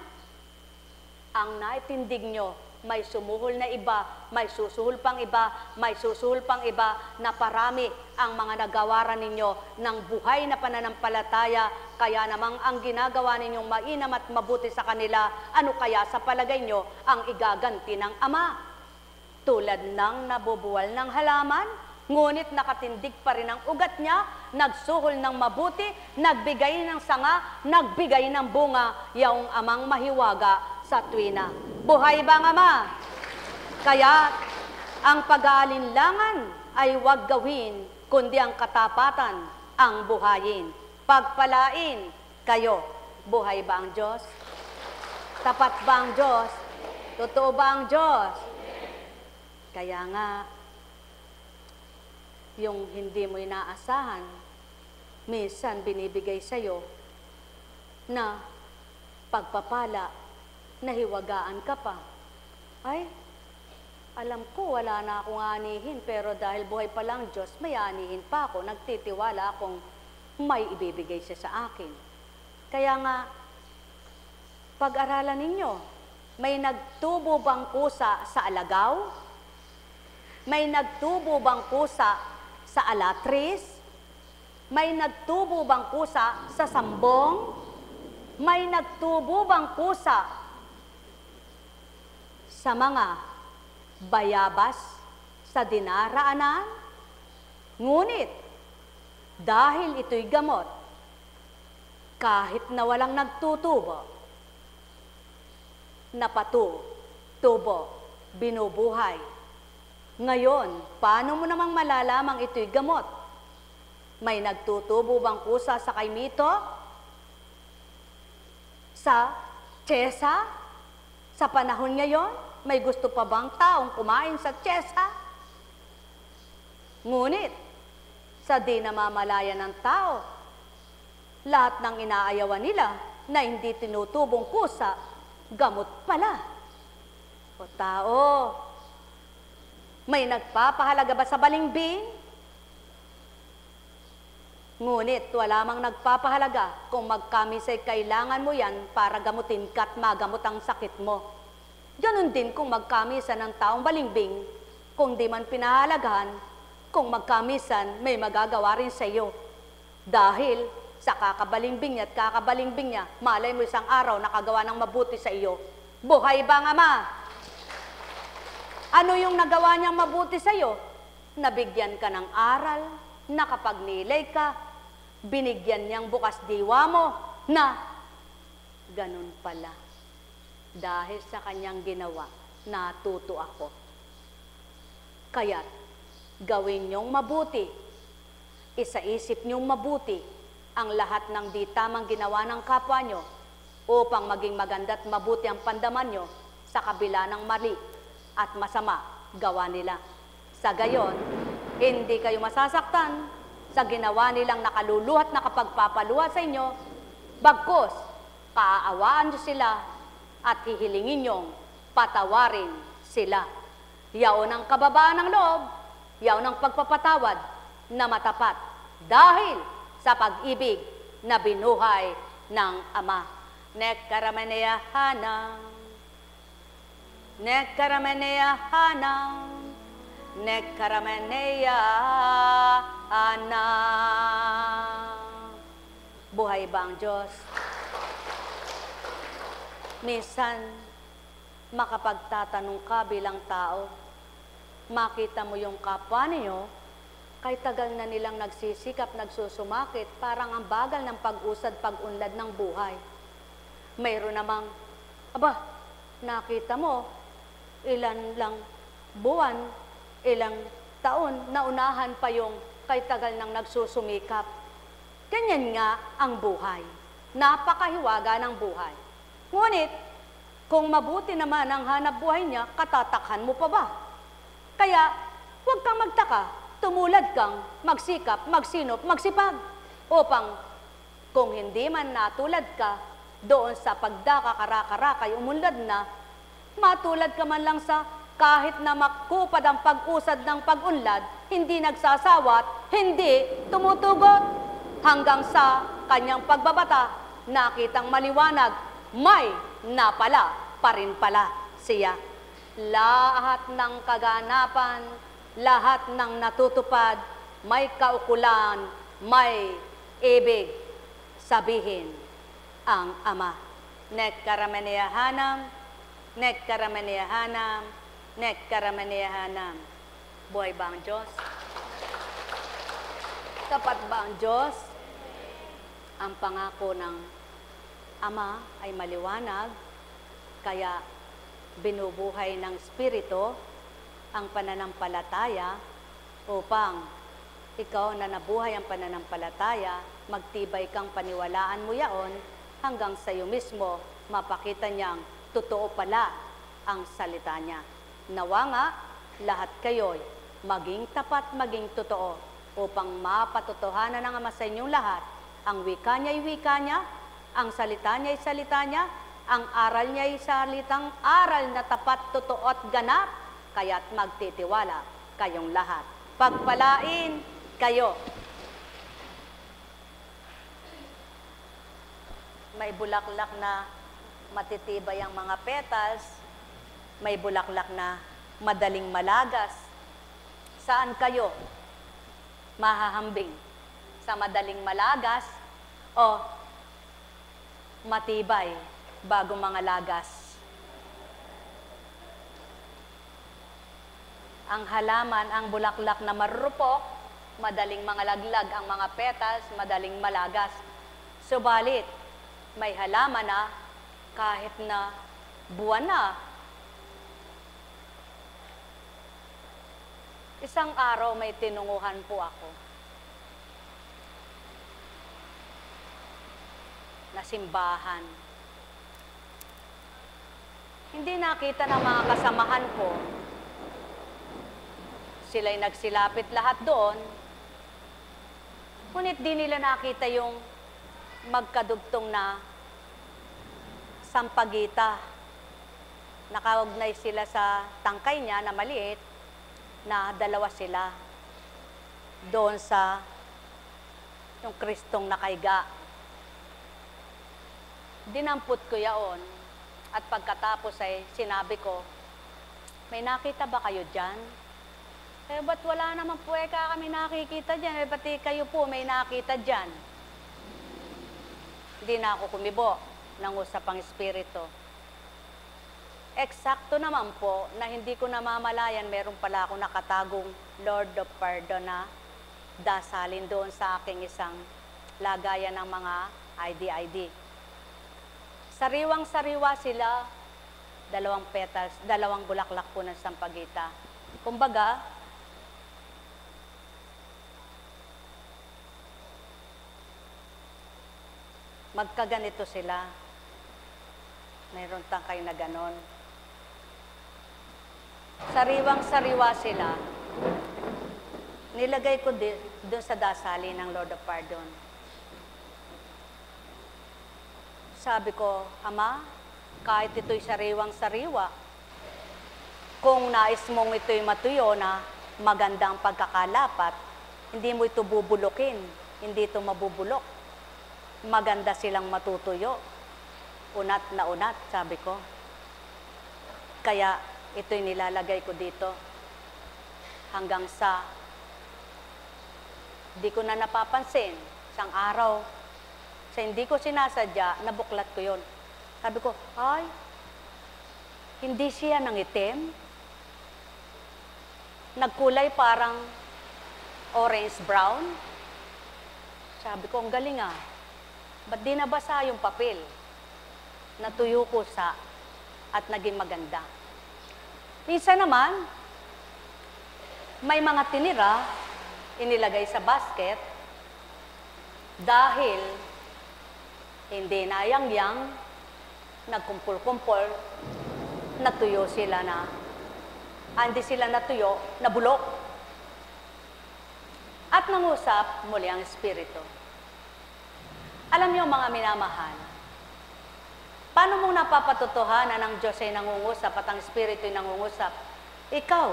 ang naitindig nyo, may sumuhol na iba, may susuhol pang iba, may susuhol pang iba, na parami ang mga nagawaran ninyo ng buhay na pananampalataya, kaya namang ang ginagawa ninyong mainam at mabuti sa kanila, ano kaya sa palagay nyo ang igaganti ng Ama? Tulad ng nabubuwal ng halaman, ngunit nakatindig pa rin ang ugat niya, nagsuhol ng mabuti, nagbigay ng sanga, nagbigay ng bunga, yaong amang mahiwaga sa tuwina. Buhay ba ang ama? Kaya ang pag-aalinlangan ay huwag gawin, kundi ang katapatan ang buhayin. Pagpalain kayo. Buhay ba ang Diyos? Tapat ba ang Diyos? Totoo ba ang Diyos? Kaya nga, yung hindi mo inaasahan, minsan binibigay sa'yo na pagpapala, nahiwagaan ka pa. Ay, alam ko wala na akong anihin, pero dahil buhay pa lang Diyos, may anihin pa ako. Nagtitiwala akong may ibibigay siya sa akin. Kaya nga, pag-aralan ninyo, may nagtubo bang kusa sa alagaw? May nagtubo bang kusa sa alatris? May nagtubo bang kusa sa sambong? May nagtubo bang kusa sa mga bayabas sa dinaraanan? Ngunit, dahil ito'y gamot, kahit na walang nagtutubo, napatu, tubo, binubuhay. Ngayon, paano mo namang malalamang ito'y gamot? May nagtutubo bang kusa sa kaimito? Sa tsesa? Sa panahon ngayon, may gusto pa bang taong kumain sa tsesa? Ngunit, sa di namamalaya ng tao, lahat ng inaayawan nila na hindi tinutubong kusa, gamot pala. O tao, may nagpapahalaga ba sa balimbing? Ngunit wala mang nagpapahalaga kung magkamisay kailangan mo yan para gamutin ka at magamot ang sakit mo. Ganon din kung magkamisa ng taong balimbing, kung di man pinahalagahan, kung magkamisan, may magagawa rin sa iyo. Dahil sa kakabalimbing niya at kakabalimbing niya, malay mo isang araw nakagawa ng mabuti sa iyo. Buhay ba nga ma? Ano yung nagawa niyang mabuti sa iyo? Nabigyan ka ng aral, nakapagnilay ka, binigyan niyang bukas diwa mo na ganun pala. Dahil sa kanyang ginawa, natuto ako. Kaya't gawin niyong mabuti, isaisip niyong mabuti ang lahat ng di tamang ginawa ng kapwa niyo upang maging maganda at mabuti ang pandaman niyo sa kabila ng mali at masama gawa nila. Sa gayon, hindi kayo masasaktan sa ginawa nilang nakaluluhat na kapagpapaluha sa inyo, bagkos, kaaawaan niyo sila at hihilingin niyong patawarin sila. Yaon ang kababaan ng loob, yaon ang pagpapatawad na matapat dahil sa pag-ibig na binuhay ng Ama. Nekkaramaneya hanang, nekkaramaneya hanang, nekkaramaneya hanang. Buhay ba ang Diyos? Minsan, makapagtatanong ka bilang tao, makita mo yung kapwa niyo, kay tagal na nilang nagsisikap, nagsusumakit, parang ang bagal ng pag-usad, pag-unlad ng buhay. Mayroon namang, aba, nakita mo, ilan lang buwan, ilang taon, naunahan pa yung kay tagal nang nagsusumikap. Ganyan nga ang buhay. Napakahiwaga ng buhay. Ngunit, kung mabuti naman ang hanap buhay niya, katatakhan mo pa ba? Kaya, huwag kang magtaka, tumulad kang magsikap, magsinop, magsipag, upang kung hindi man natulad ka doon sa pagdaka, karakarakay, umunlad na, matulad ka man lang sa kahit na makupad ang pag-usad ng pag-unlad, hindi nagsasawat, hindi tumutugot. Hanggang sa kanyang pagbabata, nakitang maliwanag, may napala pa rin pala siya. Lahat ng kaganapan, lahat ng natutupad, may kaukulan, may ibig sabihin ang Ama. Nek karamaniyahanam, nek karamaniyahanam, nek karamaniyahanam. Buhay ba ang Diyos? Tapat ba ang Diyos? Ang pangako ng Ama ay maliwanag, kaya binubuhay ng Espiritu ang pananampalataya upang ikaw na nabuhay ang pananampalataya, magtibay kang paniwalaan mo yaon hanggang sa iyo mismo mapakita niyang totoo pala ang salita niya. Nawa nga, lahat kayo'y maging tapat, maging totoo upang mapatotohanan ng Ama sa inyong lahat. Ang wika niya ay wika niya, ang salita niya ay salita niya, ang aral niya ay salitang aral na tapat, totoo at ganap, kaya't magtitiwala kayong lahat. Pagpalain kayo. May bulaklak na matitibay ang mga petals, may bulaklak na madaling malagas. Saan kayo mahahambing? Sa madaling malagas o matibay bago mga lagas? Ang halaman, ang bulaklak na marupok, madaling mga laglag ang mga petals, madaling malagas. Subalit, may halaman na kahit na buwan na. Isang araw may tinunguhan po ako. Na simbahan. Hindi nakita ng mga kasamahan ko. Sila'y nagsilapit lahat doon. Ngunit di nila nakita yung magkadugtong na sampagita. Nakaugnay sila sa tangkay niya na maliit na dalawa sila doon sa yung kristong nakaiga. Dinampot ko yaon at pagkatapos ay sinabi ko, may nakita ba kayo dyan? Eh, ba't wala naman po eh kami nakikita dyan? Eh, pati kayo po may nakita dyan? Hindi na ako kumibo ng usapang espiritu. Eksakto naman po na hindi ko namamalayan, meron pala ako nakatagong Lord of Pardon na dasalin doon sa aking isang lagayan ng mga ID-ID. Sariwang-sariwa sila, dalawang petals, dalawang bulaklak po ng sampagita. Kumbaga, magkaganito sila. Mayroon tangkay na ganon. Sariwang-sariwa sila. Nilagay ko doon sa dasali ng Lord of Pardon. Sabi ko, Ama, kahit ito'y sariwang-sariwa, kung nais mong ito'y matuyo na magandang pagkakalapat, hindi mo ito bubulokin, hindi ito mabubulok maganda silang matutuyo. Unat na unat, sabi ko. Kaya ito'y nilalagay ko dito hanggang sa di ko na napapansin isang araw sa hindi ko sinasadya, nabuklat ko yon. Sabi ko, ay, hindi siya ng itim. Nagkulay parang orange-brown. Sabi ko, ang galing ah. Ba't di nabasa yung papel? Natuyo ko sa at naging maganda. Minsan naman, may mga tinira, inilagay sa basket, dahil hindi nayang-yang, nagkumpul-kumpul, natuyo sila na, hindi sila natuyo, nabulok. At nangusap muli ang Espiritu. Alam niyo mga minamahal, paano mong napapatotohanan ng Diyos ay nangungusap at ang Espiritu ay nangungusap? Ikaw,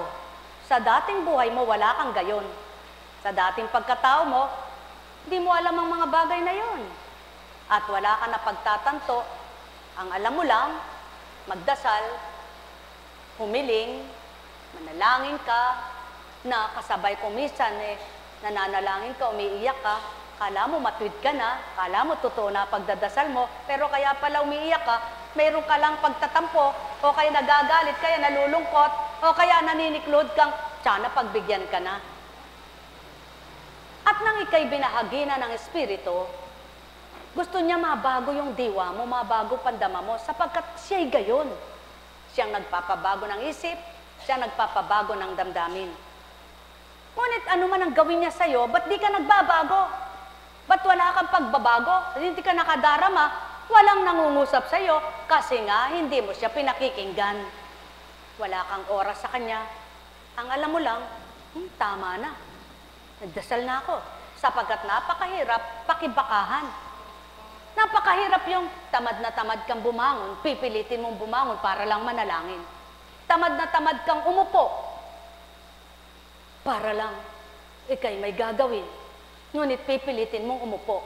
sa dating buhay mo, wala kang gayon. Sa dating pagkatao mo, hindi mo alam ang mga bagay na yon. At wala ka na pagtatanto, ang alam mo lang, magdasal, humiling, manalangin ka, na kasabay ko minsan eh, nananalangin ka, umiiyak ka, kala mo matwid ka na, kala mo totoo na pagdadasal mo, pero kaya pala umiiyak ka, mayroon ka lang pagtatampo, o kaya nagagalit, kaya nalulungkot, o kaya naniniklod kang, tsana pagbigyan ka na. At nang ikay binahagi na ng Espiritu, gusto niya mabago yung diwa mo, mabago pandama mo, sapagkat siya'y gayon. Siyang nagpapabago ng isip, siya nagpapabago ng damdamin. Ngunit ano man ang gawin niya sa'yo, ba't di ka nagbabago? Ba't wala kang pagbabago? Hindi ka nakadarama, walang nangungusap sa'yo kasi nga hindi mo siya pinakikinggan. Wala kang oras sa kanya. Ang alam mo lang, hmm, tama na. Nagdasal na ako sapagkat napakahirap pakibakahan. Napakahirap yung tamad na tamad kang bumangon, pipilitin mong bumangon para lang manalangin. Tamad na tamad kang umupo, para lang ikay may gagawin. Ngunit pipilitin mong umupo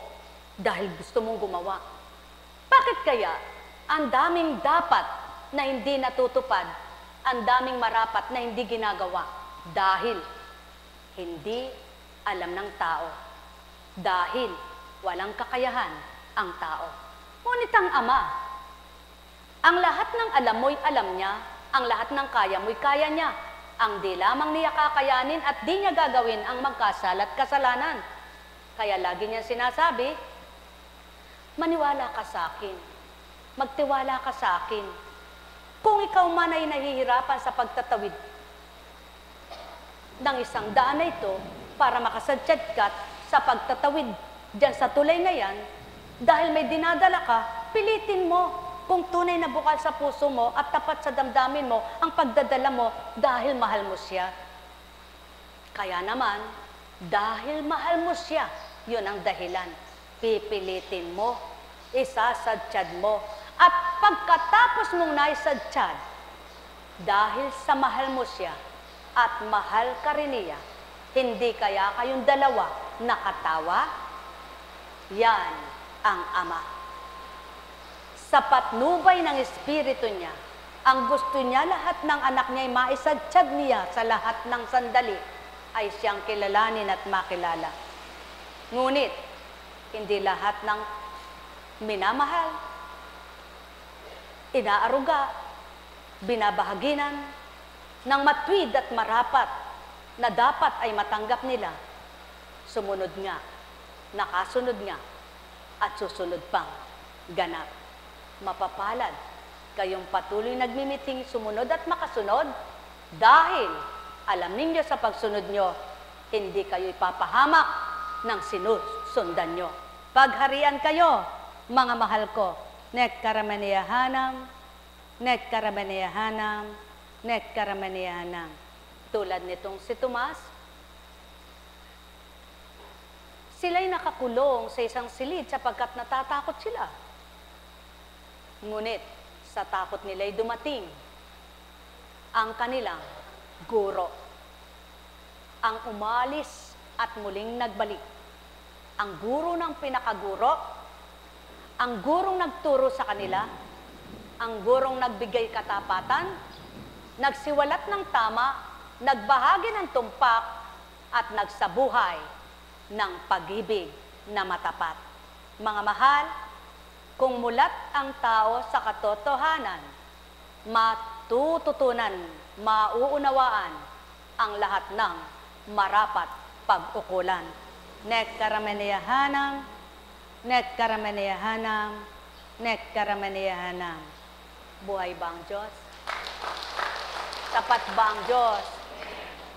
dahil gusto mong gumawa. Bakit kaya ang daming dapat na hindi natutupad, ang daming marapat na hindi ginagawa? Dahil hindi alam ng tao. Dahil walang kakayahan ang tao. Ngunit ang Ama, ang lahat ng alam mo'y alam niya, ang lahat ng kaya mo'y kaya niya ang di lamang niya kakayanin at di niya gagawin ang magkasal at kasalanan. Kaya lagi niya sinasabi, maniwala ka sa akin, magtiwala ka sa akin. Kung ikaw man ay nahihirapan sa pagtatawid ng isang daan na ito para makasadsyad ka sa pagtatawid dyan sa tulay na yan, dahil may dinadala ka, pilitin mo kung tunay na bukal sa puso mo at tapat sa damdamin mo ang pagdadala mo dahil mahal mo siya. Kaya naman, dahil mahal mo siya, yun ang dahilan. Pipilitin mo, isasadsyad mo, at pagkatapos mong naisadsyad, dahil sa mahal mo siya at mahal ka rin niya, hindi kaya kayong dalawa nakatawa? Yan ang Ama sa patnubay ng Espiritu niya, ang gusto niya lahat ng anak niya ay maisadsyad niya sa lahat ng sandali ay siyang kilalanin at makilala. Ngunit, hindi lahat ng minamahal, inaaruga, binabahaginan, ng matwid at marapat na dapat ay matanggap nila, sumunod nga, nakasunod nga, at susunod pang ganap mapapalad. Kayong patuloy nagmimiting sumunod at makasunod dahil alam ninyo sa pagsunod nyo, hindi kayo ipapahamak ng sinusundan nyo. Pagharian kayo, mga mahal ko, nek karamaniyahanam, nek karamaniyahanam, nek karamaniyahanam. Tulad nitong si Tomas, sila'y nakakulong sa isang silid sapagkat natatakot sila. Ngunit sa takot nila'y dumating ang kanilang guro. Ang umalis at muling nagbalik. Ang guro ng pinakaguro, ang gurong nagturo sa kanila, ang gurong nagbigay katapatan, nagsiwalat ng tama, nagbahagi ng tumpak, at nagsabuhay ng pag-ibig na matapat. Mga mahal, kung mulat ang tao sa katotohanan, matututunan, mauunawaan ang lahat ng marapat pag-ukulan. Nek karamaniyahanam, nek karamaniyahanam, nek karamaniyahanam. Buhay ba ang Diyos? Tapat ba ang Diyos?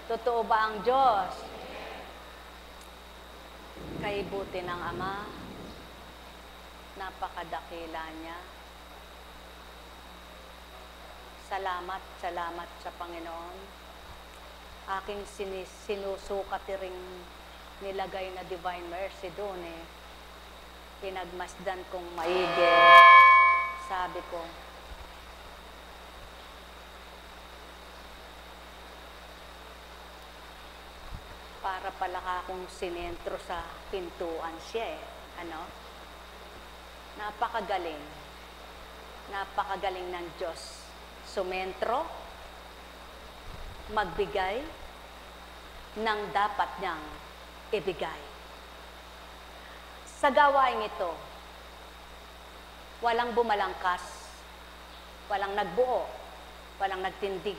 Totoo ba ang Diyos? Kay buti ng Ama, napakadakila niya. Salamat, salamat sa Panginoon. Aking sinusukat ring nilagay na divine mercy doon eh. Pinagmasdan kong maigi. Sabi ko, para pala akong sinentro sa pintuan siya eh. Ano? Napakagaling. napakagaling ng Diyos. Sumentro, magbigay ng dapat niyang ibigay. Sa gawain ito, walang bumalangkas, walang nagbuo, walang nagtindig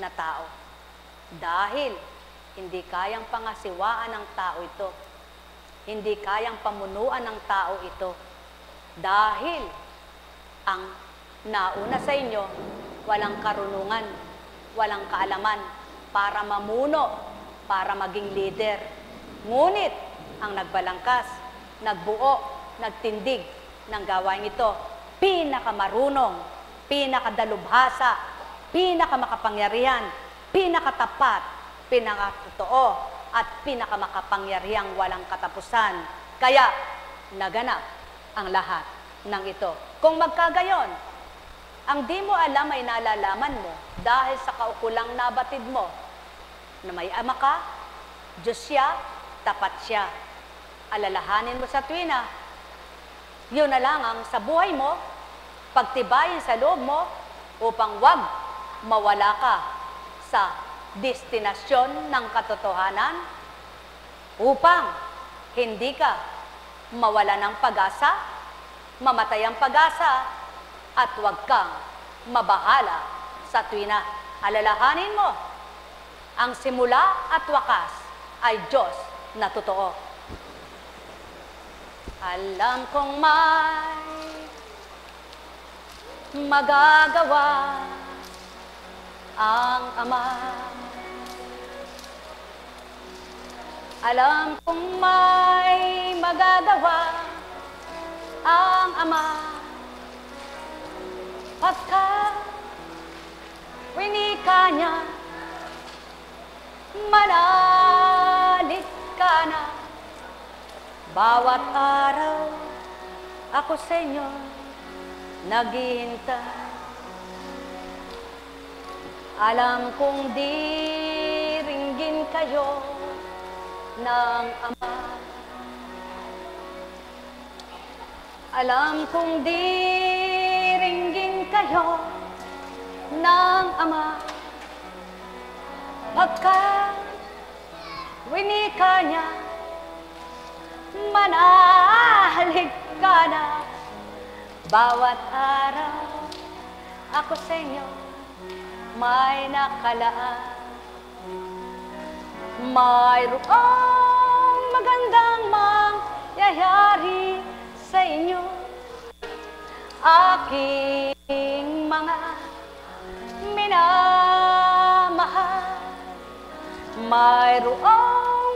na tao. Dahil hindi kayang pangasiwaan ng tao ito. Hindi kayang pamunuan ng tao ito. Dahil ang nauna sa inyo, walang karunungan, walang kaalaman para mamuno, para maging leader. Ngunit ang nagbalangkas, nagbuo, nagtindig ng gawain ito, pinakamarunong, pinakadalubhasa, pinakamakapangyarihan, pinakatapat, pinakatotoo, at pinakamakapangyarihang walang katapusan. Kaya, naganap ang lahat ng ito. Kung magkagayon, ang di mo alam ay nalalaman mo dahil sa kaukulang nabatid mo na may ama ka, Diyos siya, tapat siya. Alalahanin mo sa tuwina, yun na lang ang sa buhay mo, pagtibayin sa loob mo upang wag mawala ka sa destinasyon ng katotohanan upang hindi ka mawala ng pag-asa, mamatay ang pag-asa, at huwag kang mabahala sa tuwina. Alalahanin mo, ang simula at wakas ay Diyos na totoo. Alam kong may magagawa ang Ama. Alam kong may magagawa ang Ama. Pagka winika niya, manalig ka na. Bawat araw, ako sa inyo naghihintay. Alam kong diringgin kayo ng Ama. Alam kong diringgin kayo ng Ama. Pagka winika niya, manalig ka na. Bawat araw, ako sa inyo, may nakalaan. Mayroong magandang mangyayari sa inyo. Aking mga minamahal. Mayroong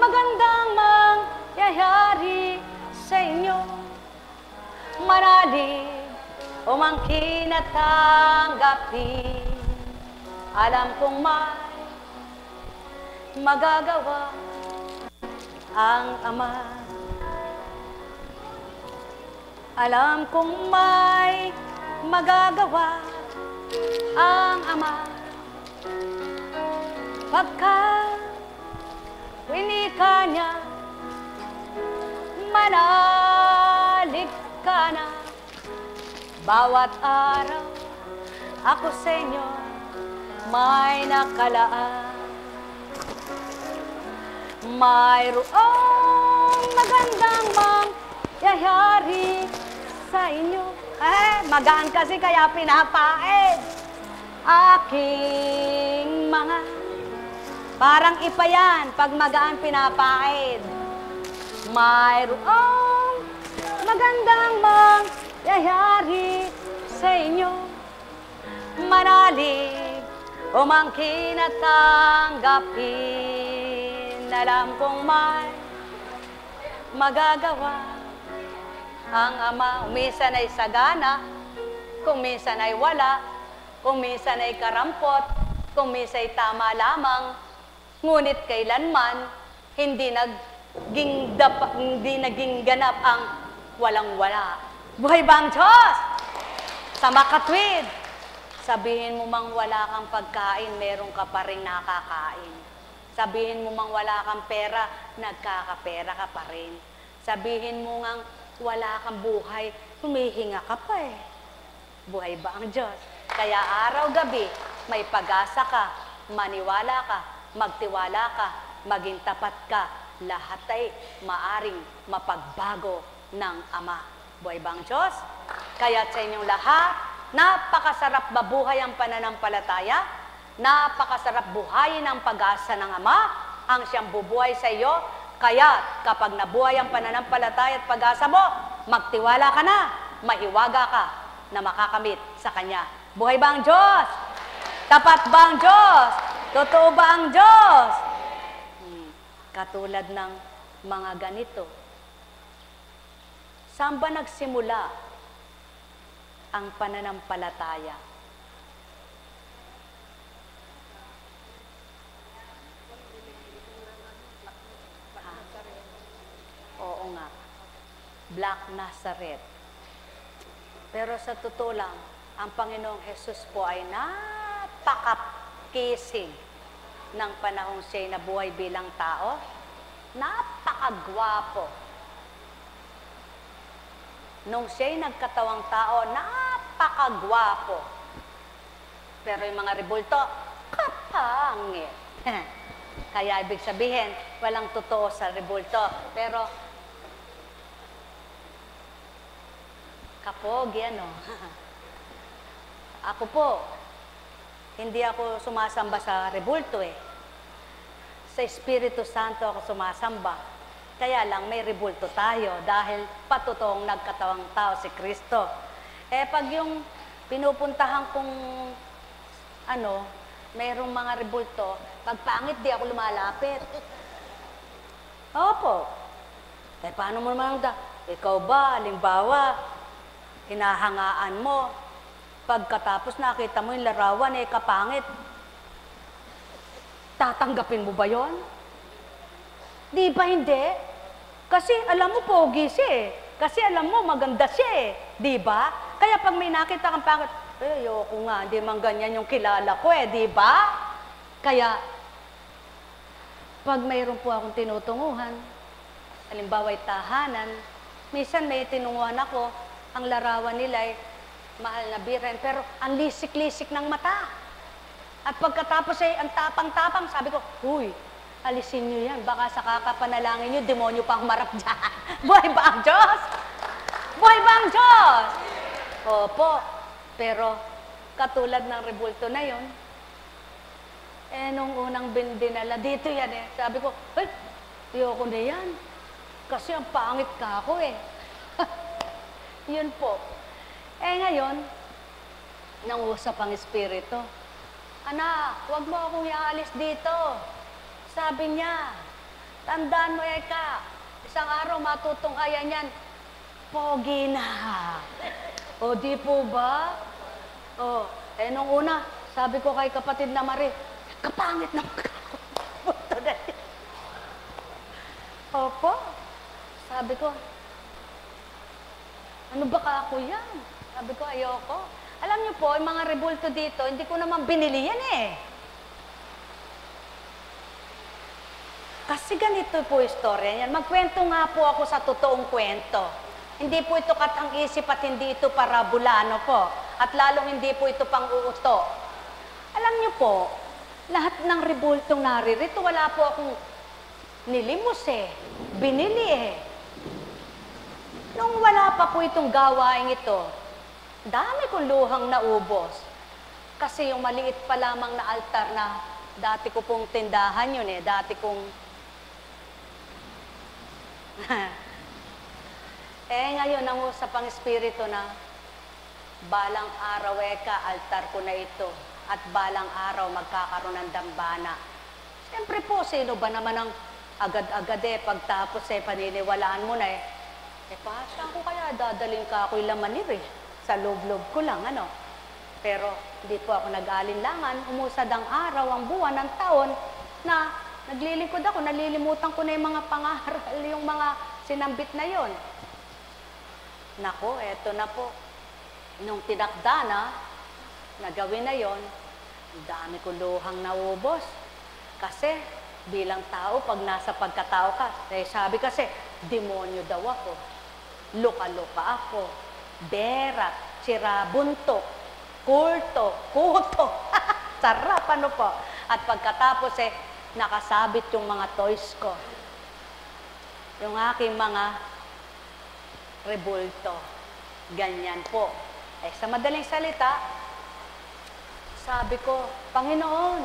magandang mangyayari sa inyo. Manalig umangkin at tanggapin. Alam kong may magagawa ang Ama. Alam kong may magagawa ang Ama. Pagka winika niya, manalig ka na. Bawat araw, ako sa inyo may nakalaan. Mayroong magandang mangyayari sa inyo. Eh, magaan kasi kaya pinapain. Aking mga parang ipa yan pag magaan pinapain. Mayroong magandang mangyayari sa inyo. Manalig, umangkin at tanggapin. Alam kong may magagawa ang Ama. Umisan ay sagana, kung minsan ay wala, kung minsan ay karampot, kung minsan ay tama lamang, ngunit kailanman hindi naging, dap, hindi naging ganap ang walang-wala. Buhay ba ang Diyos? Sa makatwid, sabihin mo mang wala kang pagkain, meron ka pa rin nakakain. Sabihin mo mang wala kang pera, nagkakapera ka pa rin. Sabihin mo ngang wala kang buhay, humihinga ka pa eh. Buhay ba ang Diyos? Kaya araw-gabi, may pag-asa ka, maniwala ka, magtiwala ka, maging tapat ka, lahat ay maaring mapagbago ng Ama. Buhay ba ang Diyos? Kaya sa inyong lahat, napakasarap mabuhay ang pananampalataya, napakasarap buhayin ang pag-asa ng Ama, ang siyang bubuhay sa iyo. Kaya kapag nabuhay ang pananampalataya at pag-asa mo, magtiwala ka na, mahiwaga ka na makakamit sa Kanya. Buhay ba ang Diyos? Tapat ba ang Diyos? Totoo ba ang Diyos? Hmm, Katulad ng mga ganito. Saan ba nagsimula ang pananampalataya? Ah, Oo nga. Black Nazareth. Pero sa totoo lang, ang Panginoong Jesus po ay napakakisig ng panahong siya'y nabuhay bilang tao. Napakagwapo. Nung siya'y nagkatawang tao, napakagwapo. Pero yung mga rebulto, kapangit. Kaya ibig sabihin, walang totoo sa rebulto. Pero, kapogi ano. ako po, hindi ako sumasamba sa rebulto eh. Sa Espiritu Santo ako sumasamba. Kaya lang may rebulto tayo dahil patutong nagkatawang tao si Kristo. Eh pag yung pinupuntahan kong ano, mayroong mga rebulto, pag pangit di ako lumalapit. Opo. Eh paano mo naman da? Ikaw ba, halimbawa, hinahangaan mo, pagkatapos nakita mo yung larawan, eh kapangit, tatanggapin mo ba yon? Di ba hindi? Kasi alam mo, pogi siya eh. Kasi alam mo, maganda siya eh. Di ba? Kaya pag may nakita kang pangit, eh, ayoko nga, hindi man ganyan yung kilala ko eh, di ba? Kaya, pag mayroon po akong tinutunguhan, halimbawa ay tahanan, minsan may tinunguhan ako, ang larawan nila ay mahal na biren, pero ang lisik-lisik ng mata. At pagkatapos ay ang tapang-tapang, sabi ko, huy, alisin nyo yan. Baka sa kakapanalangin nyo, demonyo pa ang marap dyan. Buhay ba ang Diyos? Buhay ba ang Diyos? Opo. Pero katulad ng rebulto na yon, eh nung unang bin dinala, dito yan eh. Sabi ko, ay, ayoko na yan. Kasi ang pangit ka ako eh. yun po. Eh ngayon, nangusap ang Espiritu. Anak, huwag mo akong iaalis dito. Sabi niya, tandaan mo, Eka, isang araw matutunghayan yan. Pogi na. O di po ba? O, eh nung una, sabi ko kay kapatid na Marie, kapangit na Punto na. Opo. Sabi ko, ano ba ka ako yan? Sabi ko, ayoko. Alam niyo po, yung mga rebulto dito, hindi ko naman binili yan eh. Kasi ganito po istorya yan. Magkwento nga po ako sa totoong kwento. Hindi po ito katang isip at hindi ito parabulano po. At lalong hindi po ito pang uuto. Alam niyo po, lahat ng rebultong naririto, wala po akong nilimos eh. Binili eh. Nung wala pa po itong gawain ito, dami kong luhang naubos. Kasi yung maliit pa lamang na altar na dati ko pong tindahan yun eh, dati kong... eh ngayon, nangusap ang Espiritu na balang araw eka, altar ko na ito. At balang araw, magkakaroon ng dambana. Siyempre po, sino ba naman ang agad-agad eh, pagtapos eh, paniniwalaan mo na eh. Eh, pa, saan ko kaya dadaling ka ako'y lamanir eh? Sa loob-loob ko lang, ano? Pero hindi po ako nag-aalinlangan. Umusad ang araw, ang buwan, ang taon na naglilingkod ako, nalilimutan ko na yung mga pangaral, yung mga sinambit na yon. Nako, eto na po. Nung tinakda na, nagawin na yon, dami ko luhang naubos. Kasi bilang tao, pag nasa pagkatao ka, eh, sabi kasi, demonyo daw ako. Luka-luka ako. Berat. sirabunto, kulto, kuto. Sarap, ano po. At pagkatapos eh, nakasabit yung mga toys ko. Yung aking mga rebulto. Ganyan po. Eh, sa madaling salita, sabi ko, Panginoon,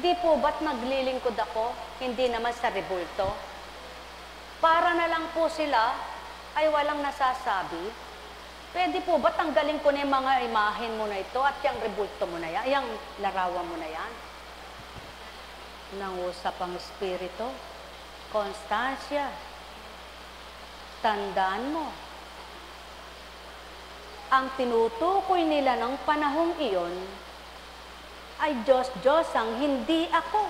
di po ba't naglilingkod ako? Hindi naman sa rebulto. Para na lang po sila ay walang nasasabi. Pwede po ba tanggalin ko na yung mga imahen mo na ito at yung rebulto mo na yan, yung larawan mo na yan? Nangusap ang Espiritu. Konstansya, tandaan mo, ang tinutukoy nila ng panahong iyon ay Diyos-Diyos ang hindi ako.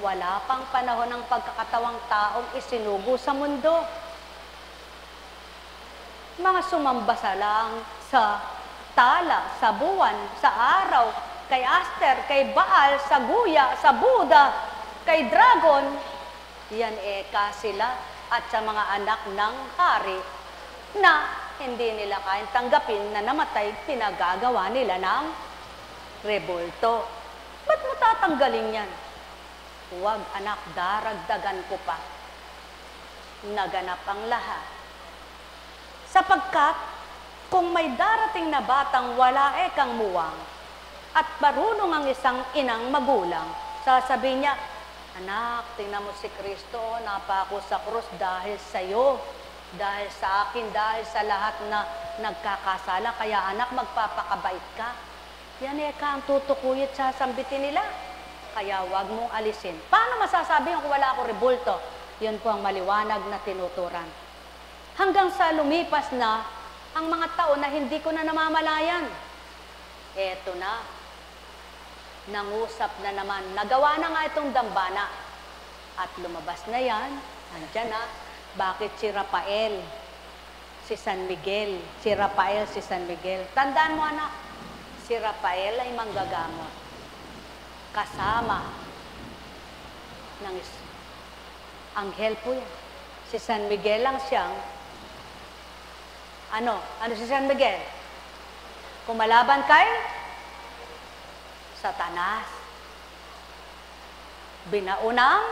Wala pang panahon ng pagkakatawang taong isinugo sa mundo. Mga sumambasa lang sa tala, sa buwan, sa araw, kay Aster, kay Baal, sa Guya, sa Buddha, kay Dragon, yan eka sila at sa mga anak ng hari na hindi nila kayang tanggapin na namatay, pinagagawa nila ng rebolto. Ba't mo tatanggalin yan? Huwag anak, daragdagan ko pa. Naganap ang lahat. Sapagkat, kung may darating na batang wala ekang muwang, at marunong ang isang inang magulang, sasabihin niya, Anak, tingnan mo si Kristo, napako sa krus dahil sa iyo, dahil sa akin, dahil sa lahat na nagkakasala. Kaya anak, magpapakabait ka. Yan eh ang tutukuyit sa sambitin nila. Kaya wag mong alisin. Paano masasabi kung wala ako rebulto? Yun po ang maliwanag na tinuturan. Hanggang sa lumipas na ang mga taon na hindi ko na namamalayan. Eto na, nangusap na naman. Nagawa na nga itong dambana. At lumabas na yan. Andyan na. Bakit si Rafael? Si San Miguel. Si Rafael, si San Miguel. Tandaan mo anak, si Rafael ay manggagamot. Kasama ng anghel po yan. Si San Miguel lang siyang ano? Ano si San Miguel? Kumalaban kay Satanas. Binaunang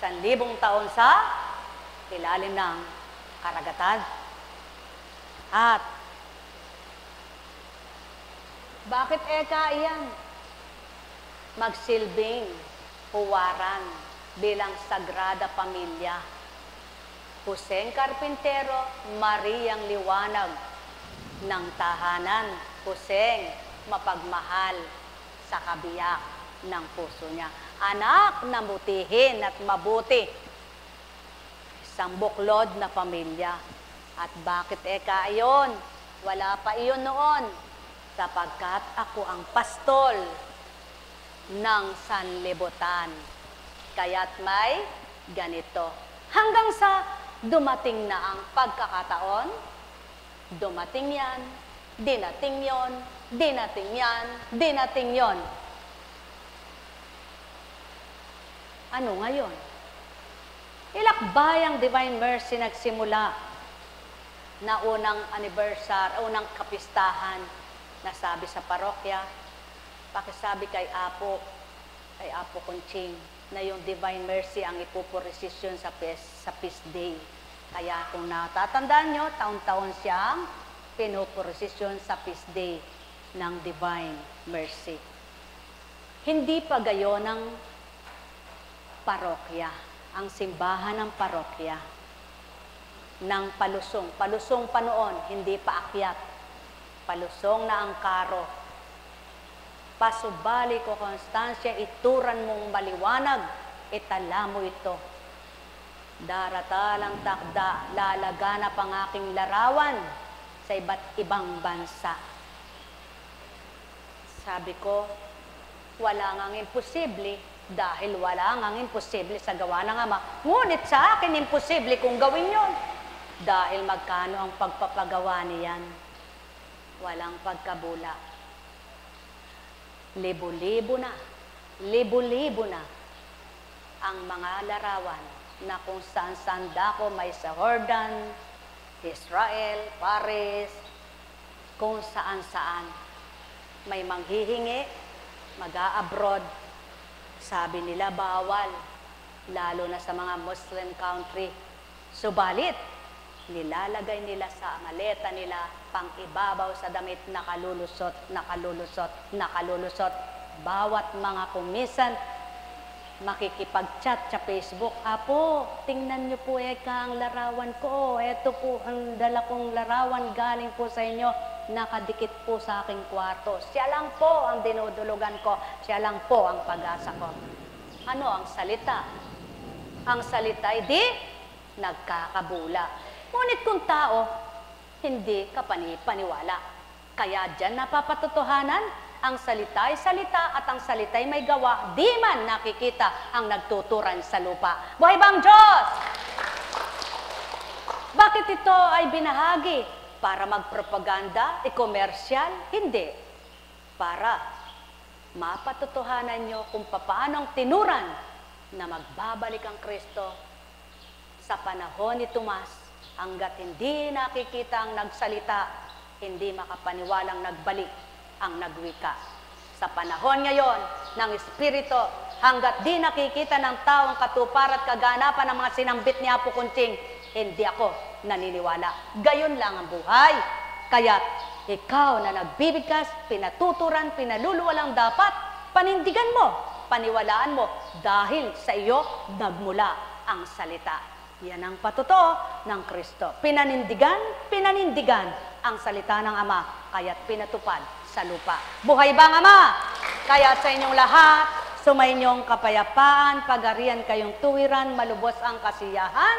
sanlibong taon sa ilalim ng karagatan. At bakit eka iyan? Magsilbing huwaran bilang sagrada pamilya. Joseng Carpintero, Mariang Liwanag ng tahanan. Joseng, mapagmahal sa kabiyak ng puso niya. Anak na butihin at mabuti. Isang buklod na pamilya. At bakit eka iyon? Wala pa iyon noon. Sapagkat ako ang pastol ng sanlibutan. Kaya't may ganito. Hanggang sa dumating na ang pagkakataon, dumating yan, dinating yon, dinating yan, dinating yon. Ano ngayon? Ilakbay ang Divine Mercy nagsimula na unang anniversary, unang kapistahan na sabi sa parokya, pakisabi kay Apo, kay Apo Conching, na yung Divine Mercy ang ipupuresisyon sa Peace, sa Peace Day. Kaya kung natatandaan nyo, taon-taon siyang pinupuresisyon sa Peace Day ng Divine Mercy. Hindi pa gayon ng parokya, ang simbahan ng parokya ng palusong. Palusong pa noon, hindi pa akyat. Palusong na ang karo. Pasubali ko, Konstansya, ituran mong maliwanag, itala mo ito. Daratalang takda, lalaganap ang aking larawan sa iba't ibang bansa. Sabi ko, wala ngang imposible dahil wala ngang imposible sa gawa ng Ama. Ngunit sa akin, imposible kung gawin yon. Dahil magkano ang pagpapagawa niyan? Walang pagkabula. Libo-libo na, libo-libo na ang mga larawan na kung saan-saan dako may sa Jordan, Israel, Paris, kung saan-saan. May manghihingi, mag-a-abroad, sabi nila bawal, lalo na sa mga Muslim country. Subalit, nilalagay nila sa maleta nila pang ibabaw sa damit nakalulusot, nakalulusot, nakalulusot. Bawat mga kumisan, makikipag-chat sa Facebook. Apo, tingnan niyo po eka ang larawan ko. Ito po ang dala kong larawan galing po sa inyo. Nakadikit po sa aking kwarto. Siya lang po ang dinudulugan ko. Siya lang po ang pag-asa ko. Ano ang salita? Ang salita di nagkakabula. Ngunit kung tao, hindi ka panipaniwala. Kaya dyan napapatotohanan, ang salita ay salita at ang salita ay may gawa. Di man nakikita ang nagtuturan sa lupa. Buhay bang Diyos? Bakit ito ay binahagi? Para magpropaganda, e-commercial? Hindi. Para mapatotohanan nyo kung paano ang tinuran na magbabalik ang Kristo sa panahon ni Tomas hanggat hindi nakikita ang nagsalita, hindi makapaniwalang nagbalik ang nagwika. Sa panahon ngayon ng Espiritu, hanggat di nakikita ng taong katupar at kaganapan ng mga sinambit ni Apo Kunting, hindi ako naniniwala. Gayon lang ang buhay. Kaya ikaw na nagbibigkas, pinatuturan, pinaluluwalang dapat, panindigan mo, paniwalaan mo, dahil sa iyo nagmula ang salita. Yan ang patotoo ng Kristo. Pinanindigan, pinanindigan ang salita ng Ama, kaya't pinatupad sa lupa. Buhay bang Ama? Kaya sa inyong lahat, sumainyong kapayapaan, pagarian kayong tuwiran, malubos ang kasiyahan,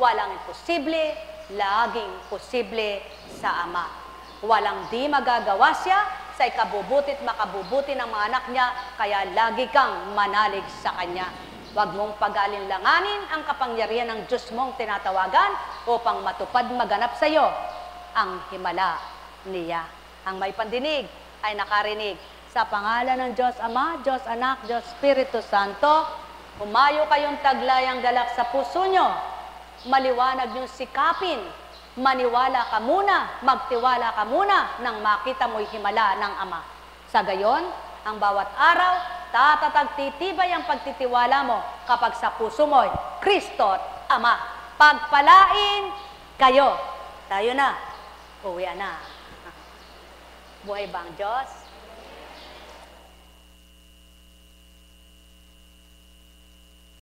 walang imposible, laging posible sa Ama. Walang di magagawa siya sa ikabubutit makabubuti ng mga anak niya, kaya lagi kang manalig sa Kanya. Huwag mong pag-alinlanganin ang kapangyarihan ng Diyos mong tinatawagan upang matupad maganap sa iyo ang himala niya. Ang may pandinig ay nakarinig. Sa pangalan ng Diyos Ama, Diyos Anak, Diyos Espiritu Santo, humayo kayong taglayang galak sa puso nyo. Maliwanag niyong sikapin. Maniwala ka muna, magtiwala ka muna nang makita mo'y himala ng Ama. Sa gayon, ang bawat araw, tatatag titibay ang pagtitiwala mo kapag sa puso mo'y Kristo Ama. Pagpalain kayo. Tayo na. Uwi na. Buhay bang Diyos?